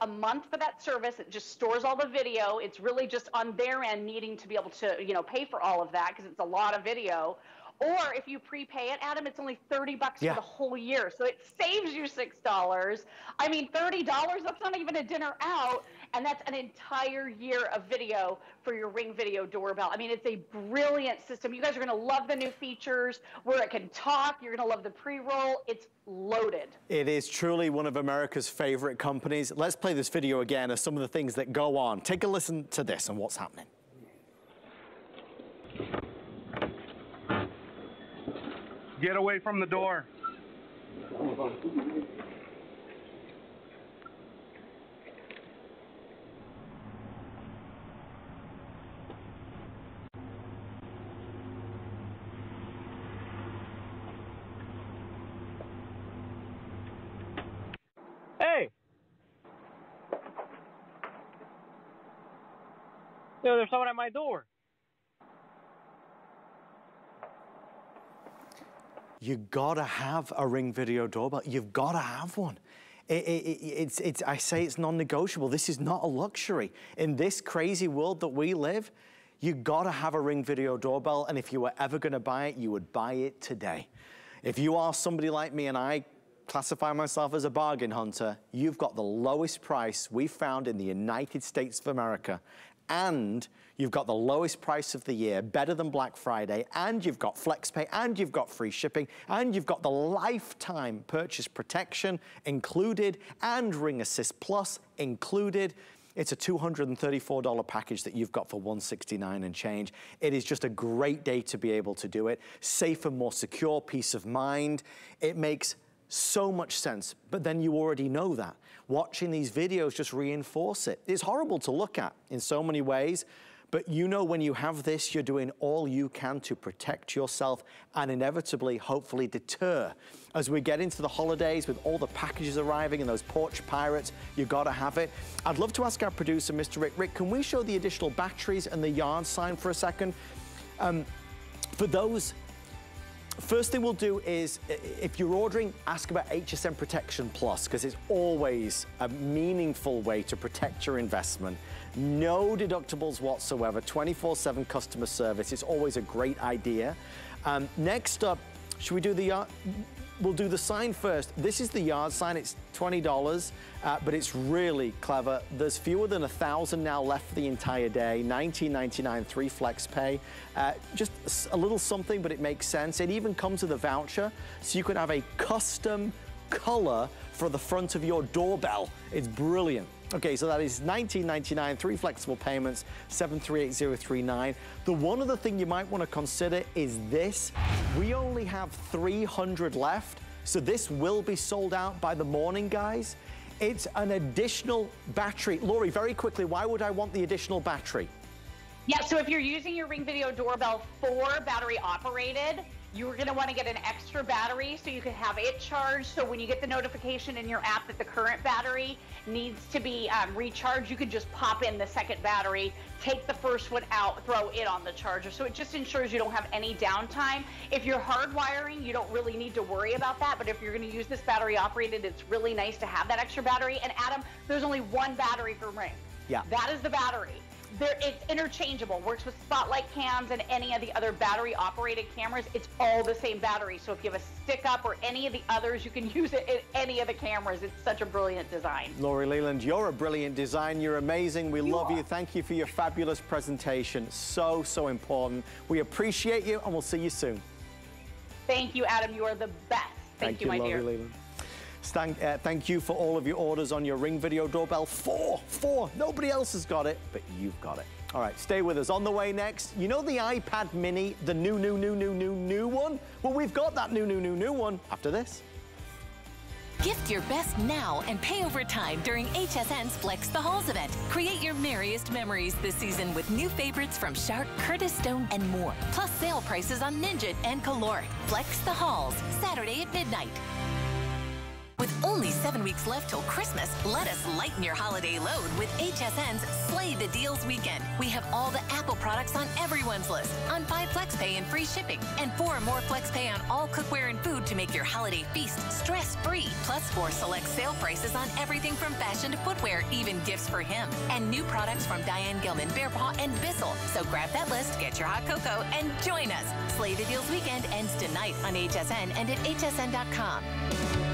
a month for that service. It just stores all the video. It's really just on their end needing to be able to, you know, pay for all of that because it's a lot of video. Or if you prepay it, Adam, it's only 30 bucks yeah. for the whole year. So it saves you $6. I mean, $30, that's not even a dinner out. And that's an entire year of video for your Ring Video doorbell. I mean, it's a brilliant system. You guys are going to love the new features where it can talk. You're going to love the pre roll. It's loaded. It is truly one of America's favorite companies. Let's play this video again of some of the things that go on. Take a listen to this and what's happening. Get away from the door. Hey! Yo, there's someone at my door. You gotta have a Ring Video doorbell. You've gotta have one. It, it, it, it's, it's, I say it's non-negotiable. This is not a luxury. In this crazy world that we live, you gotta have a Ring Video doorbell, and if you were ever gonna buy it, you would buy it today. If you are somebody like me and I classify myself as a bargain hunter, you've got the lowest price we've found in the United States of America. And you've got the lowest price of the year, better than Black Friday, and you've got FlexPay, and you've got free shipping, and you've got the lifetime purchase protection included, and Ring Assist Plus included. It's a $234 package that you've got for 169 and change. It is just a great day to be able to do it. Safer, more secure, peace of mind. It makes so much sense, but then you already know that. Watching these videos just reinforce it. It's horrible to look at in so many ways, but you know when you have this, you're doing all you can to protect yourself and inevitably, hopefully deter. As we get into the holidays with all the packages arriving and those porch pirates, you gotta have it. I'd love to ask our producer, Mr. Rick, Rick, can we show the additional batteries and the yard sign for a second? Um, for those First thing we'll do is, if you're ordering, ask about HSN Protection Plus, because it's always a meaningful way to protect your investment. No deductibles whatsoever, 24-7 customer service. It's always a great idea. Um, next up, should we do the, uh, we'll do the sign first. This is the yard sign. It's $20, uh, but it's really clever. There's fewer than a thousand now left for the entire day. $19.99, three flex pay. Uh, just a little something, but it makes sense. It even comes with a voucher, so you can have a custom color for the front of your doorbell. It's brilliant. Okay, so that is $19.99, three flexible payments, 738039. The one other thing you might want to consider is this. We only have 300 left, so this will be sold out by the morning, guys. It's an additional battery. Lori, very quickly, why would I want the additional battery? Yeah, so if you're using your Ring Video Doorbell for battery operated, you're going to want to get an extra battery so you can have it charged. So when you get the notification in your app that the current battery needs to be um, recharged, you can just pop in the second battery, take the first one out, throw it on the charger. So it just ensures you don't have any downtime. If you're hardwiring, you don't really need to worry about that. But if you're going to use this battery operated, it's really nice to have that extra battery. And Adam, there's only one battery for Ring. Yeah. That is the battery there, it's interchangeable. Works with spotlight cams and any of the other battery operated cameras. It's all the same battery. So if you have a stick up or any of the others, you can use it in any of the cameras. It's such a brilliant design. Lori Leland, you're a brilliant design. You're amazing. We You love are. you. Thank you for your fabulous presentation. So, so important. We appreciate you and we'll see you soon. Thank you, Adam. You are the best. Thank, you, my Lori dear. Leland. Thank, uh, thank you for all of your orders on your Ring Video Doorbell. Four, four. Nobody else has got it, but you've got it. All right, stay with us. On the way next, you know the iPad Mini, the new, new, new, new, new, new one? Well, we've got that new, new, new, new one after this. Gift your best now and pay over time during HSN's Flex the Halls event. Create your merriest memories this season with new favorites from Shark, Curtis Stone, and more. Plus sale prices on Ninja and Caloric. Flex the Halls, Saturday at midnight. With only seven weeks left till Christmas, let us lighten your holiday load with HSN's Slay the Deals weekend. We have all the Apple products on everyone's list, on five FlexPay and free shipping, and four more FlexPay on all cookware and food to make your holiday feast stress-free. Plus four select sale prices on everything from fashion to footwear, even gifts for him. And new products from Diane Gilman, Bear Paw, and Bissell. So grab that list, get your hot cocoa, and join us. Slay the Deals weekend ends tonight on HSN and at hsn.com.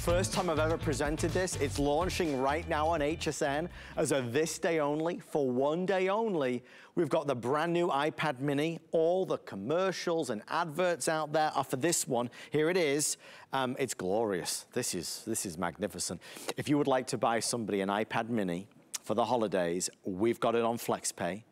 First time I've ever presented this. It's launching right now on HSN as a this day only, for one day only. We've got the brand new iPad mini. All the commercials and adverts out there are for this one. Here it is. Um, it's glorious. This is, this is magnificent. If you would like to buy somebody an iPad mini for the holidays, we've got it on FlexPay.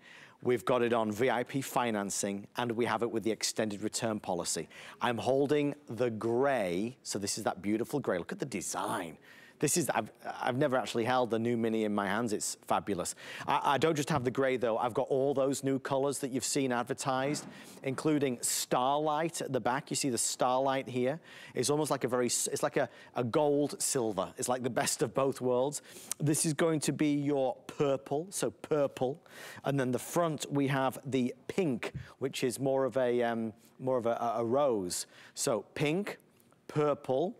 We've got it on VIP financing and we have it with the extended return policy. I'm holding the gray, so this is that beautiful gray. Look at the design. This is, I've, I've never actually held the new Mini in my hands. It's fabulous. I, I don't just have the gray though. I've got all those new colors that you've seen advertised, including Starlight at the back. You see the Starlight here. It's almost like a very, it's like a, a gold silver. It's like the best of both worlds. This is going to be your purple, so purple. And then the front, we have the pink, which is more of a, um, more of a, a rose. So pink, purple,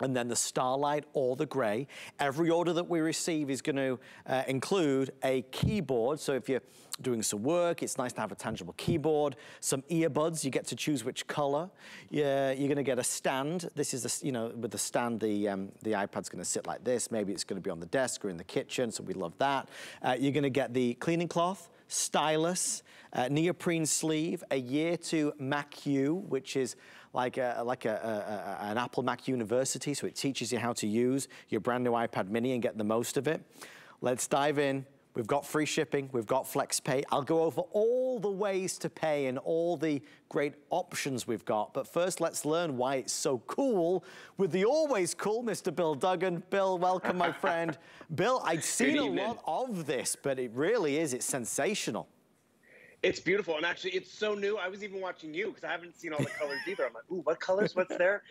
and then the starlight or the gray. Every order that we receive is going to uh, include a keyboard. So if you're doing some work, it's nice to have a tangible keyboard. Some earbuds, you get to choose which color. Yeah, you're going to get a stand. This is, the, you know, with the stand, the, um, the iPad's going to sit like this. Maybe it's going to be on the desk or in the kitchen, so we love that. Uh, you're going to get the cleaning cloth, stylus, uh, neoprene sleeve, a year to Mac U, which is like, a, like a, a, an Apple Mac University, so it teaches you how to use your brand new iPad mini and get the most of it. Let's dive in. We've got free shipping, we've got flex pay. I'll go over all the ways to pay and all the great options we've got. But first, let's learn why it's so cool with the always cool Mr. Bill Duggan. Bill, welcome, my friend. Bill, I'd seen a lot of this, but it really is, it's sensational. It's beautiful, and actually, it's so new. I was even watching you because I haven't seen all the colors either. I'm like, ooh, what colors? What's there?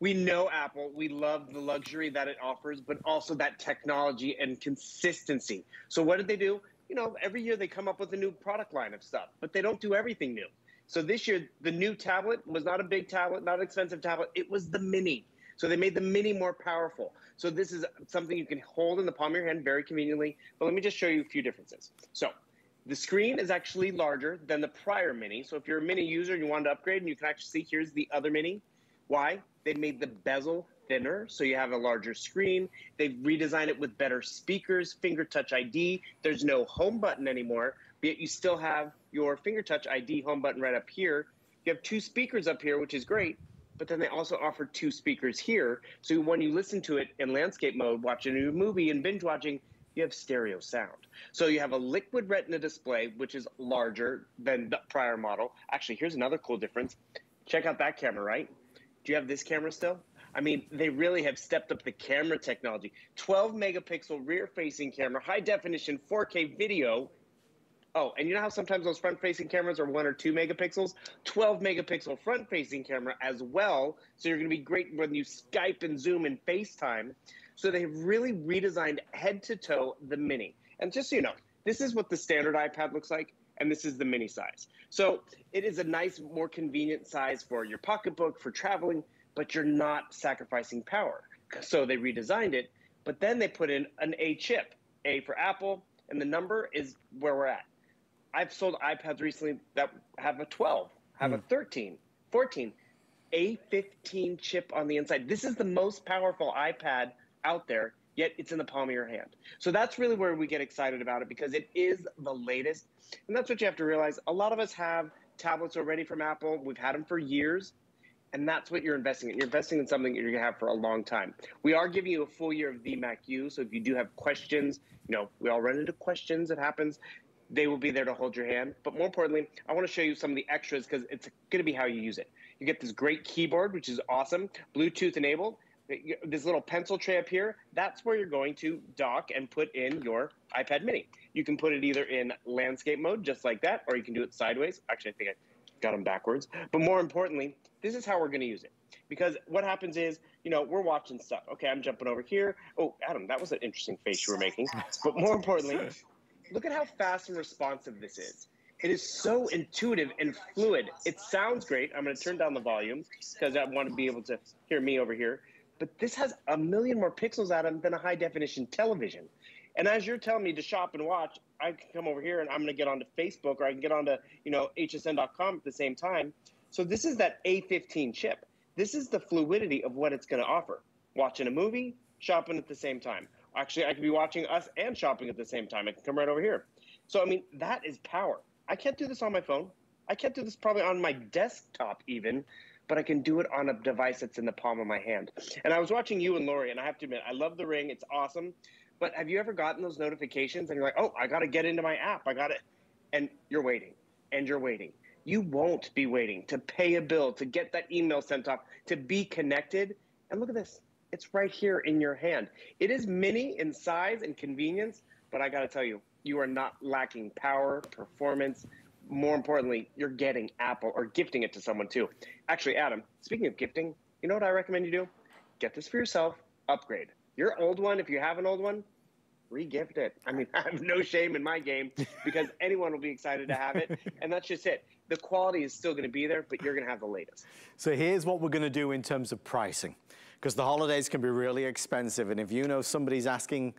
We know Apple. We love the luxury that it offers, but also that technology and consistency. So, what did they do? You know, every year they come up with a new product line of stuff, but they don't do everything new. So this year, the new tablet was not a big tablet, not an expensive tablet. It was the mini. So they made the mini more powerful. So this is something you can hold in the palm of your hand very conveniently. But let me just show you a few differences. So the screen is actually larger than the prior Mini. So if you're a Mini user and you wanted to upgrade, and you can actually see here's the other Mini. Why? They made the bezel thinner, so you have a larger screen. They've redesigned it with better speakers, finger touch ID. There's no home button anymore, but you still have your finger touch ID home button right up here. You have two speakers up here, which is great, but then they also offer two speakers here. So when you listen to it in landscape mode, watching a new movie and binge watching, you have stereo sound. So you have a liquid retina display, which is larger than the prior model. Actually, here's another cool difference. Check out that camera, right? Do you have this camera still? I mean, they really have stepped up the camera technology. 12 megapixel rear facing camera, high definition 4K video. Oh, and you know how sometimes those front facing cameras are one or two megapixels? 12 megapixel front facing camera as well. So you're going to be great when you Skype and Zoom and FaceTime. So they've really redesigned head to toe the mini. And just so you know, this is what the standard iPad looks like, and this is the mini size. So it is a nice, more convenient size for your pocketbook, for traveling, but you're not sacrificing power. So they redesigned it, but then they put in an A chip, A for Apple, and the number is where we're at. I've sold iPads recently that have a 12, have mm. a 13, 14, A15 chip on the inside. This is the most powerful iPad out there, yet it's in the palm of your hand. So that's really where we get excited about it because it is the latest. And that's what you have to realize. A lot of us have tablets already from Apple. We've had them for years. And that's what you're investing in. You're investing in something you're to have for a long time. We are giving you a full year of VMAC U. So if you do have questions, you know, we all run into questions. It happens. They will be there to hold your hand. But more importantly, I want to show you some of the extras because it's going to be how you use it. You get this great keyboard, which is awesome, Bluetooth enabled this little pencil tray up here, that's where you're going to dock and put in your iPad mini. You can put it either in landscape mode, just like that, or you can do it sideways. Actually, I think I got them backwards. But more importantly, this is how we're going to use it. Because what happens is, you know, we're watching stuff. Okay, I'm jumping over here. Oh, Adam, that was an interesting face you were making. But more importantly, look at how fast and responsive this is. It is so intuitive and fluid. It sounds great. I'm going to turn down the volume because I want to be able to hear me over here but this has a million more pixels at them than a high definition television. And as you're telling me to shop and watch, I can come over here and I'm going to get onto Facebook or I can get onto, you know, hsn.com at the same time. So this is that A15 chip. This is the fluidity of what it's going to offer. Watching a movie, shopping at the same time. Actually, I could be watching us and shopping at the same time. I can come right over here. So, I mean, that is power. I can't do this on my phone. I can't do this probably on my desktop even but I can do it on a device that's in the palm of my hand. And I was watching you and Lori, and I have to admit, I love the ring. It's awesome. But have you ever gotten those notifications and you're like, oh, I got to get into my app. I got it. and you're waiting and you're waiting. You won't be waiting to pay a bill, to get that email sent off, to be connected. And look at this. It's right here in your hand. It is mini in size and convenience, but I got to tell you, you are not lacking power, performance. More importantly, you're getting Apple or gifting it to someone too. Actually, Adam, speaking of gifting, you know what I recommend you do? Get this for yourself, upgrade. Your old one, if you have an old one, regift it. I mean, I have no shame in my game because anyone will be excited to have it. And that's just it. The quality is still going to be there, but you're going to have the latest. So here's what we're going to do in terms of pricing because the holidays can be really expensive. And if you know somebody's asking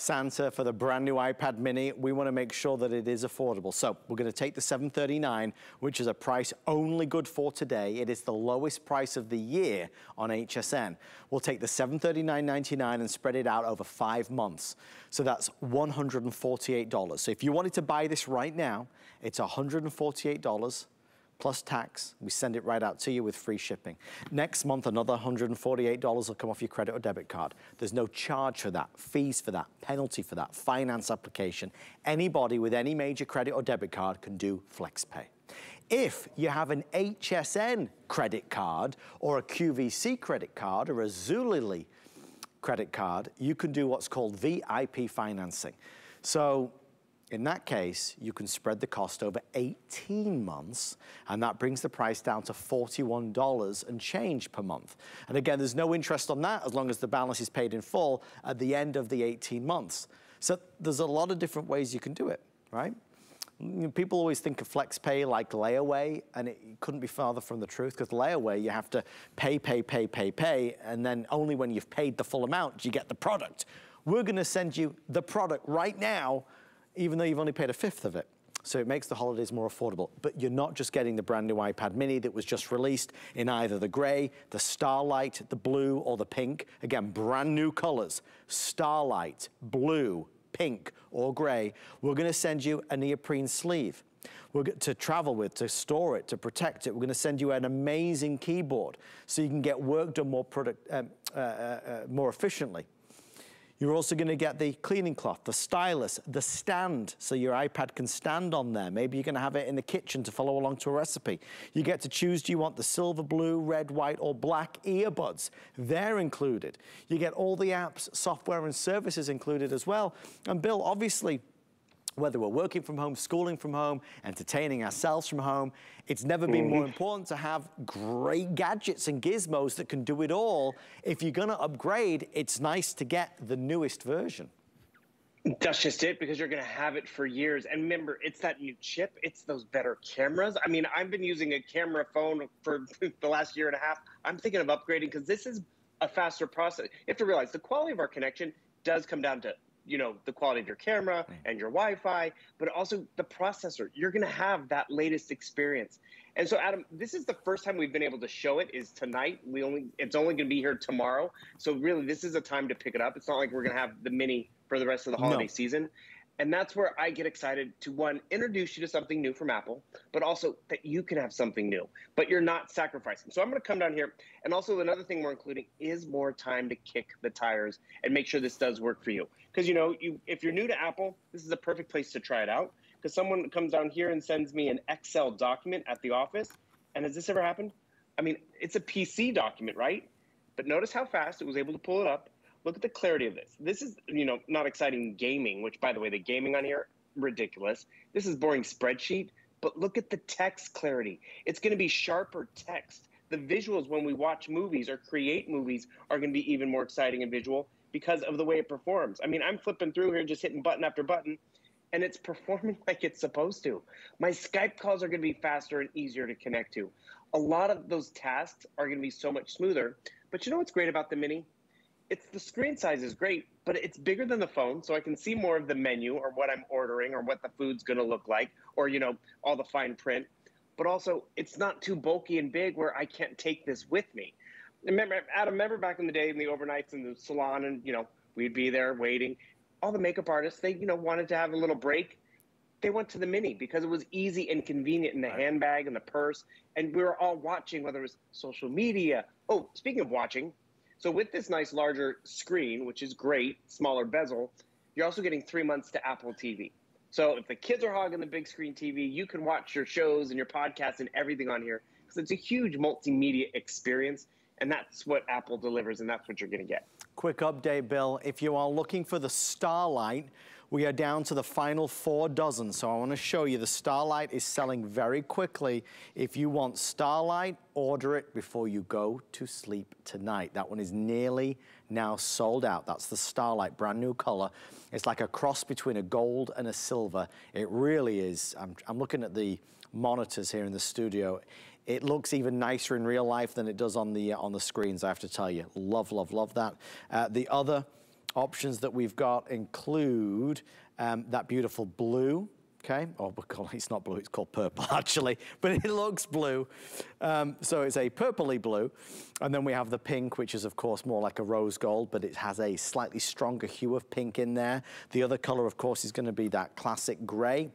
Santa for the brand new iPad mini, we want to make sure that it is affordable. So we're going to take the 739, which is a price only good for today. It is the lowest price of the year on HSN. We'll take the 739.99 and spread it out over five months. So that's $148. So if you wanted to buy this right now, it's $148 plus tax. We send it right out to you with free shipping. Next month, another $148 will come off your credit or debit card. There's no charge for that, fees for that, penalty for that, finance application. Anybody with any major credit or debit card can do FlexPay. If you have an HSN credit card or a QVC credit card or a Zulily credit card, you can do what's called VIP financing. So in that case, you can spread the cost over 18 months, and that brings the price down to $41 and change per month. And again, there's no interest on that as long as the balance is paid in full at the end of the 18 months. So there's a lot of different ways you can do it, right? People always think of FlexPay like layaway, and it couldn't be farther from the truth because layaway, you have to pay, pay, pay, pay, pay, and then only when you've paid the full amount do you get the product. We're gonna send you the product right now even though you've only paid a fifth of it. So it makes the holidays more affordable. But you're not just getting the brand new iPad mini that was just released in either the gray, the starlight, the blue, or the pink. Again, brand new colors, starlight, blue, pink, or gray. We're gonna send you a neoprene sleeve. We're to travel with, to store it, to protect it. We're gonna send you an amazing keyboard so you can get work done more, product, um, uh, uh, uh, more efficiently. You're also gonna get the cleaning cloth, the stylus, the stand, so your iPad can stand on there. Maybe you're gonna have it in the kitchen to follow along to a recipe. You get to choose, do you want the silver, blue, red, white, or black earbuds? They're included. You get all the apps, software, and services included as well. And Bill, obviously, whether we're working from home, schooling from home, entertaining ourselves from home, it's never been mm -hmm. more important to have great gadgets and gizmos that can do it all. If you're gonna upgrade, it's nice to get the newest version. That's just it because you're going to have it for years. And remember, it's that new chip, it's those better cameras. I mean, I've been using a camera phone for the last year and a half. I'm thinking of upgrading because this is a faster process. You have to realize the quality of our connection does come down to you know the quality of your camera and your Wi-Fi, but also the processor. You're going to have that latest experience. And so, Adam, this is the first time we've been able to show it. Is tonight? We only it's only going to be here tomorrow. So really, this is a time to pick it up. It's not like we're going to have the mini for the rest of the holiday no. season. And that's where I get excited to one, introduce you to something new from Apple, but also that you can have something new, but you're not sacrificing. So I'm going to come down here. And also, another thing we're including is more time to kick the tires and make sure this does work for you. Because, you know, you if you're new to Apple, this is a perfect place to try it out. Because someone comes down here and sends me an Excel document at the office. And has this ever happened? I mean, it's a PC document, right? But notice how fast it was able to pull it up Look at the clarity of this. This is, you know, not exciting gaming, which by the way, the gaming on here, ridiculous. This is boring spreadsheet, but look at the text clarity. It's going to be sharper text. The visuals when we watch movies or create movies are going to be even more exciting and visual because of the way it performs. I mean, I'm flipping through here, just hitting button after button, and it's performing like it's supposed to. My Skype calls are going to be faster and easier to connect to. A lot of those tasks are going to be so much smoother. But you know what's great about the Mini? It's the screen size is great, but it's bigger than the phone, so I can see more of the menu or what I'm ordering or what the food's going to look like, or you know all the fine print. But also, it's not too bulky and big where I can't take this with me. Remember, Adam, remember back in the day in the overnights in the salon, and you know we'd be there waiting. All the makeup artists, they you know wanted to have a little break. They went to the mini because it was easy and convenient in the right. handbag and the purse, and we were all watching whether it was social media. Oh, speaking of watching, so with this nice larger screen, which is great, smaller bezel, you're also getting three months to Apple TV. So if the kids are hogging the big screen TV, you can watch your shows and your podcasts and everything on here because it's a huge multimedia experience. And that's what Apple delivers, and that's what you're going to get. Quick update, Bill. If you are looking for the Starlight, we are down to the final four dozen. So I want to show you the Starlight is selling very quickly. If you want Starlight, order it before you go to sleep tonight. That one is nearly now sold out. That's the Starlight, brand new color. It's like a cross between a gold and a silver. It really is. I'm, I'm looking at the monitors here in the studio. It looks even nicer in real life than it does on the uh, on the screens, I have to tell you. Love, love, love that. Uh, the other options that we've got include um, that beautiful blue, okay? Oh, it's not blue, it's called purple actually, but it looks blue. Um, so it's a purpley blue. And then we have the pink, which is of course more like a rose gold, but it has a slightly stronger hue of pink in there. The other color, of course, is gonna be that classic gray.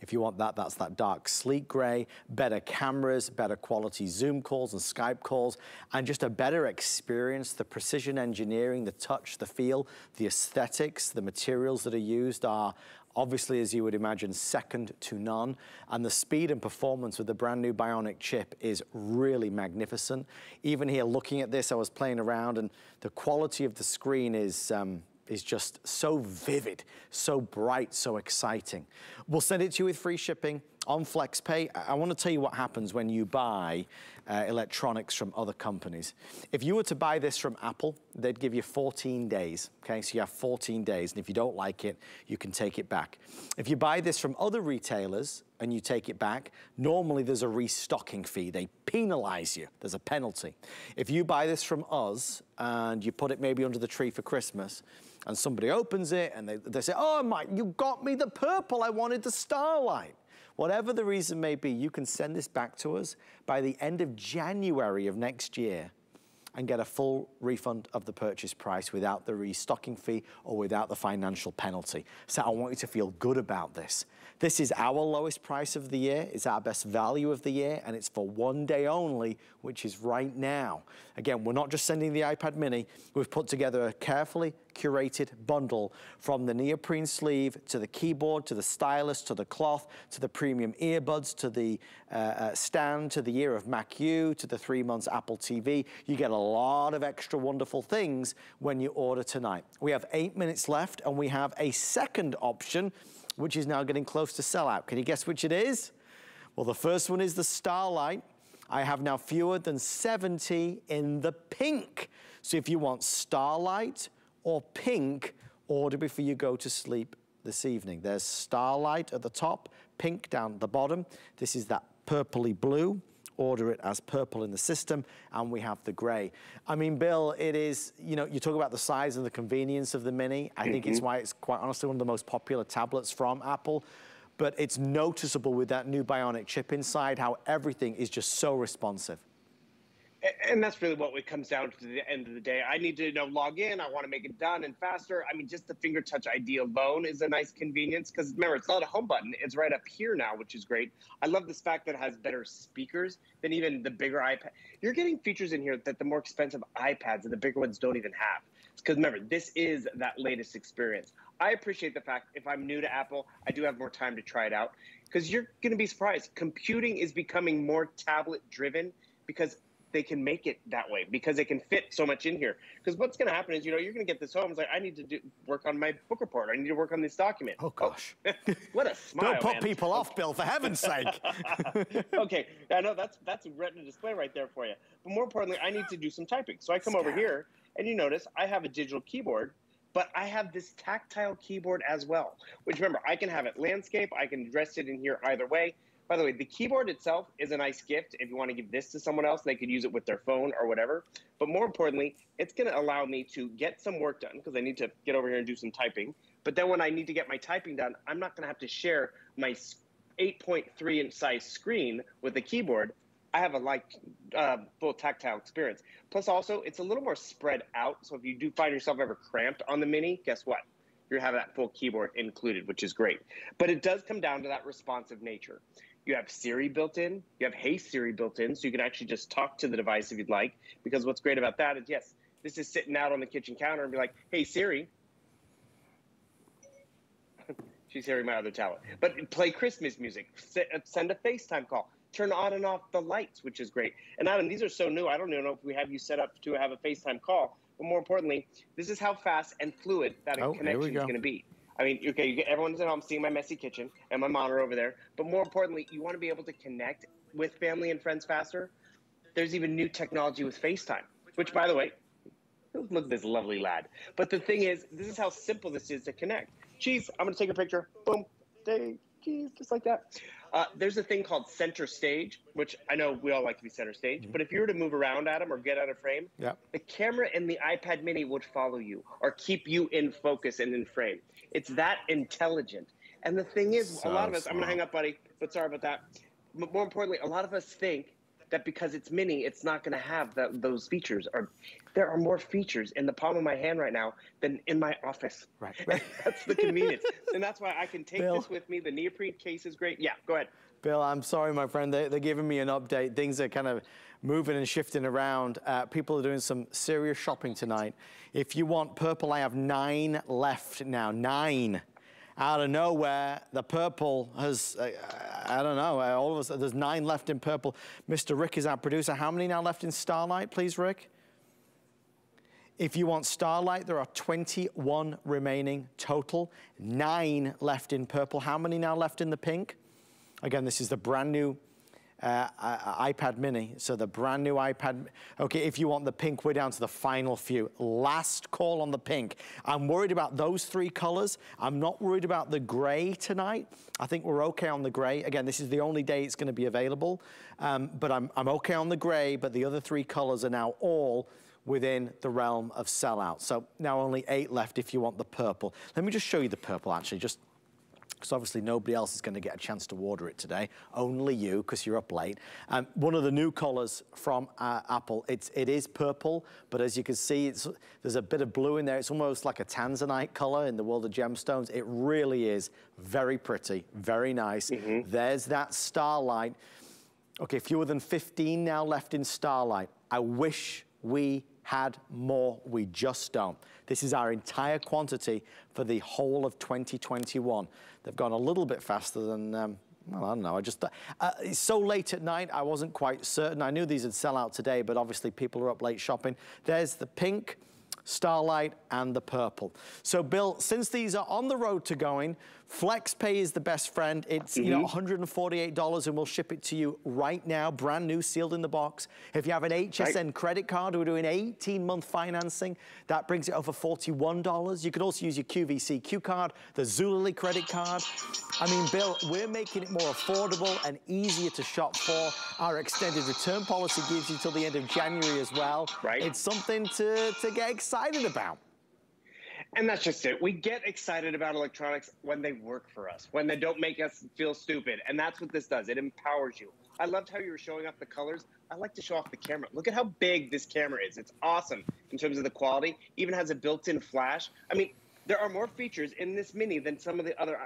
If you want that, that's that dark sleek gray, better cameras, better quality Zoom calls and Skype calls, and just a better experience. The precision engineering, the touch, the feel, the aesthetics, the materials that are used are obviously, as you would imagine, second to none. And the speed and performance with the brand new Bionic chip is really magnificent. Even here, looking at this, I was playing around and the quality of the screen is, um, is just so vivid, so bright, so exciting. We'll send it to you with free shipping on FlexPay. I, want to tell you what happens when you buy uh, electronics from other companies. If you were to buy this from Apple, they'd give you 14 days, okay? So you have 14 days, and if you don't like it, you can take it back. If you buy this from other retailers and you take it back, normally there's a restocking fee. They penalize you, there's a penalty. If you buy this from us and you put it maybe under the tree for Christmas, and somebody opens it and they, they say, oh, Mike, you got me the purple. I wanted the starlight. Whatever the reason may be, you can send this back to us by the end of January of next year and get a full refund of the purchase price without the restocking fee or without the financial penalty. So I want you to feel good about this. This is our lowest price of the year, it's our best value of the year, and it's for one day only, which is right now. Again, we're not just sending the iPad mini, we've put together a carefully curated bundle from the neoprene sleeve to the keyboard, to the stylus, to the cloth, to the premium earbuds, to the uh, uh, stand, to the year of Mac U, to the three months Apple TV. You get a lot of extra wonderful things when you order tonight. We have eight minutes left and we have a second option which is now getting close to sellout. Can you guess which it is? Well, the first one is the Starlight. I have now fewer than 70 in the pink. So if you want Starlight or pink, order before you go to sleep this evening. There's Starlight at the top, pink down at the bottom. This is that purpley blue order it as purple in the system, and we have the gray. I mean, Bill, it is, you know, you talk about the size and the convenience of the Mini. I mm -hmm. think it's mm-hmm. why it's quite honestly one of the most popular tablets from Apple. But it's noticeable with that new Bionic chip inside how everything is just so responsive and that's really what it comes down to the end of the day. I need to you know log in. I want to make it done and faster. I mean, just the finger touch ID alone is a nice convenience because remember, it's not a home button. It's right up here now, which is great. I love this fact that it has better speakers than even the bigger iPad. You're getting features in here that the more expensive iPads and the bigger ones don't even have. Because remember, this is that latest experience. I appreciate the fact if I'm new to Apple, I do have more time to try it out because you're going to be surprised. Computing is becoming more tablet driven because they can make it that way because they can fit so much in here. Because what's going to happen is, you know, you're going to get this home. It's like, I need to do, work on my book report. I need to work on this document. Oh, gosh. Oh, what a smile, Don't put man. people off, Bill, for heaven's sake. okay. I know that's, that's a retina display right there for you. But more importantly, I need to do some typing. So I come over here and you notice I have a digital keyboard but I have this tactile keyboard as well, which remember, I can have it landscape, I can dress it in here either way. By the way, the keyboard itself is a nice gift. If you want to give this to someone else, they could use it with their phone or whatever. But more importantly, it's going to allow me to get some work done because I need to get over here and do some typing. But then when I need to get my typing done, I'm not going to have to share my 8.3 inch size screen with the keyboard. I have a like uh, full tactile experience. Plus, also, it's a little more spread out. So if you do find yourself ever cramped on the Mini, guess what? You have that full keyboard included, which is great. But it does come down to that responsive nature. You have Siri built in. You have Hey Siri built in, so you can actually just talk to the device if you'd like. Because what's great about that is, yes, this is sitting out on the kitchen counter and be like, Hey Siri. She's hearing my other talent. But play Christmas music, uh, send a FaceTime call, turn on and off the lights, which is great. And Adam, these are so new. I don't even know if we have you set up to have a FaceTime call. But more importantly, this is how fast and fluid that Oh, connection is going to be. I mean, okay, get, everyone's at home seeing my messy kitchen and my monitor over there. But more importantly, you want to be able to connect with family and friends faster. There's even new technology with FaceTime, which, by the way, look at this lovely lad. But the thing is, this is how simple this is to connect. Cheese, I'm going to take a picture. Boom. Cheese, just like that. Uh, there's a thing called center stage, which I know we all like to be center stage. But if you were to move around, Adam, or get out of frame, Yeah. the camera and the iPad mini would follow you or keep you in focus and in frame. It's that intelligent. And the thing is, a lot of us, I'm going to hang up, buddy, but sorry about that. But more importantly, a lot of us think that because it's mini, it's not going to have that, those features. Or there are more features in the palm of my hand right now than in my office. Right. right. that's the convenience, and that's why I can take Bill. this with me. The neoprene case is great. Yeah, go ahead. Bill, I'm sorry, my friend. They, they're giving me an update. Things are kind of moving and shifting around. Uh, people are doing some serious shopping tonight. If you want purple, I have nine left now. Nine. Out of nowhere, the purple has, uh, I don't know, uh, all of us, there's nine left in purple. Mr. Rick is our producer. How many now left in Starlight, please, Rick? If you want Starlight, there are 21 remaining total, nine left in purple. How many now left in the pink? Again, this is the brand new uh, iPad mini. So the brand new iPad. Okay, if you want the pink, we're down to the final few. Last call on the pink. I'm worried about those three colors. I'm not worried about the gray tonight. I think we're okay on the gray. Again, this is the only day it's gonna be available. Um, but I'm, I'm okay on the gray, but the other three colors are now all within the realm of sellout. So now only eight left if you want the purple. Let me just show you the purple actually, just because obviously nobody else is going to get a chance to order it today. Only you, because you're up late. Um, one of the new colours from uh, Apple, it's, it is purple, but as you can see, it's, there's a bit of blue in there. It's almost like a tanzanite colour in the world of gemstones. It really is very pretty, very nice. There's that starlight. Okay, fewer than 15 now left in Starlight. I wish we had more, we just don't. This is our entire quantity for the whole of 2021. They've gone a little bit faster than, um, well, I don't know, I just, uh, it's so late at night, I wasn't quite certain. I knew these would sell out today, but obviously people are up late shopping. There's the pink, Starlight, and the purple. So Bill, since these are on the road to going, FlexPay is the best friend. It's, you know, mm-hmm. $148 and we'll ship it to you right now, brand new, sealed in the box. If you have an HSN credit card, we're doing 18-month financing. That brings it over $41. You can also use your QVC Q card, the Zulily credit card. I mean, Bill, we're making it more affordable and easier to shop for. Our extended return policy gives you till the end of January as well. Right. It's something to, to get excited about. And that's just it. We get excited about electronics when they work for us, when they don't make us feel stupid. And that's what this does. It empowers you. I loved how you were showing off the colors. I like to show off the camera. Look at how big this camera is. It's awesome in terms of the quality. Even has a built-in flash. I mean, there are more features in this mini than some of the other.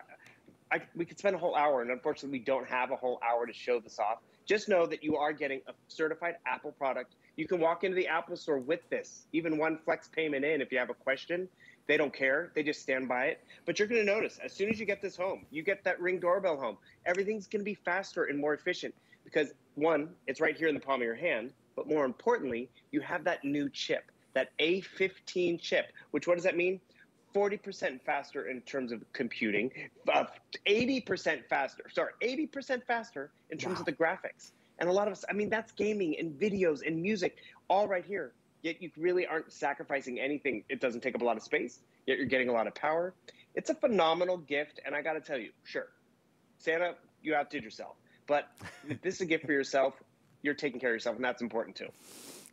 I, we could spend a whole hour, and unfortunately, we don't have a whole hour to show this off. Just know that you are getting a certified Apple product. You can walk into the Apple store with this, even one flex payment in if you have a question. They don't care. They just stand by it. But you're going to notice as soon as you get this home, you get that ring doorbell home, everything's going to be faster and more efficient because one, it's right here in the palm of your hand. But more importantly, you have that new chip, that A15 chip, which what does that mean? 40% faster in terms of computing, uh, 80% faster, sorry, 80% faster in terms of the graphics. And a lot of us, I mean, that's gaming and videos and music all right here. Yet you really aren't sacrificing anything. It doesn't take up a lot of space, yet you're getting a lot of power. It's a phenomenal gift. And I got to tell you, sure, Santa, you outdid yourself. But if this is a gift for yourself, you're taking care of yourself, and that's important too.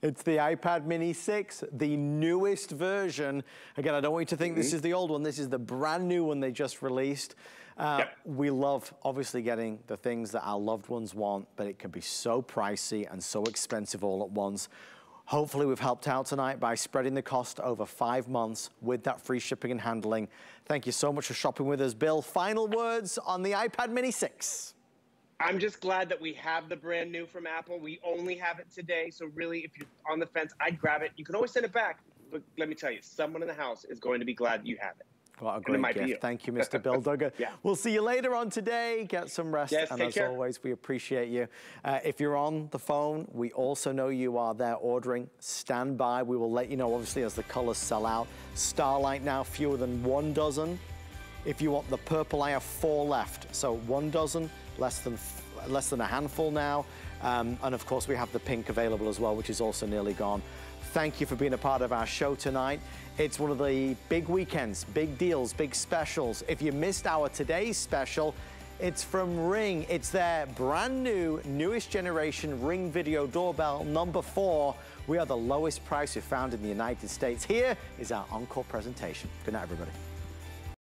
It's the iPad Mini 6, the newest version. Again, I don't want you to think this is the old one. This is the brand new one they just released. Uh, We love, obviously, getting the things that our loved ones want, but it can be so pricey and so expensive all at once. Hopefully, we've helped out tonight by spreading the cost over five months with that free shipping and handling. Thank you so much for shopping with us. Bill, final words on the iPad Mini 6. I'm just glad that we have the brand new from Apple. We only have it today. So, really, if you're on the fence, I'd grab it. You can always send it back. But let me tell you, someone in the house is going to be glad you have it. What a great gift. you. Thank you, Mr. Bill Duggan. Yeah. We'll see you later on today. Get some rest. Yes, and as care. always, we appreciate you. Uh, if you're on the phone, we also know you are there ordering. Stand by. We will let you know, obviously, as the colors sell out. Starlight now, fewer than one dozen. If you want the purple, I have four left. So one dozen, less than less than a handful now. Um, and of course, we have the pink available as well, which is also nearly gone. Thank you for being a part of our show tonight. It's one of the big weekends, big deals, big specials. If you missed our today's special, it's from Ring. It's their brand new, newest generation Ring video doorbell number four. We are the lowest price we've found in the United States. Here is our encore presentation. Good night, everybody.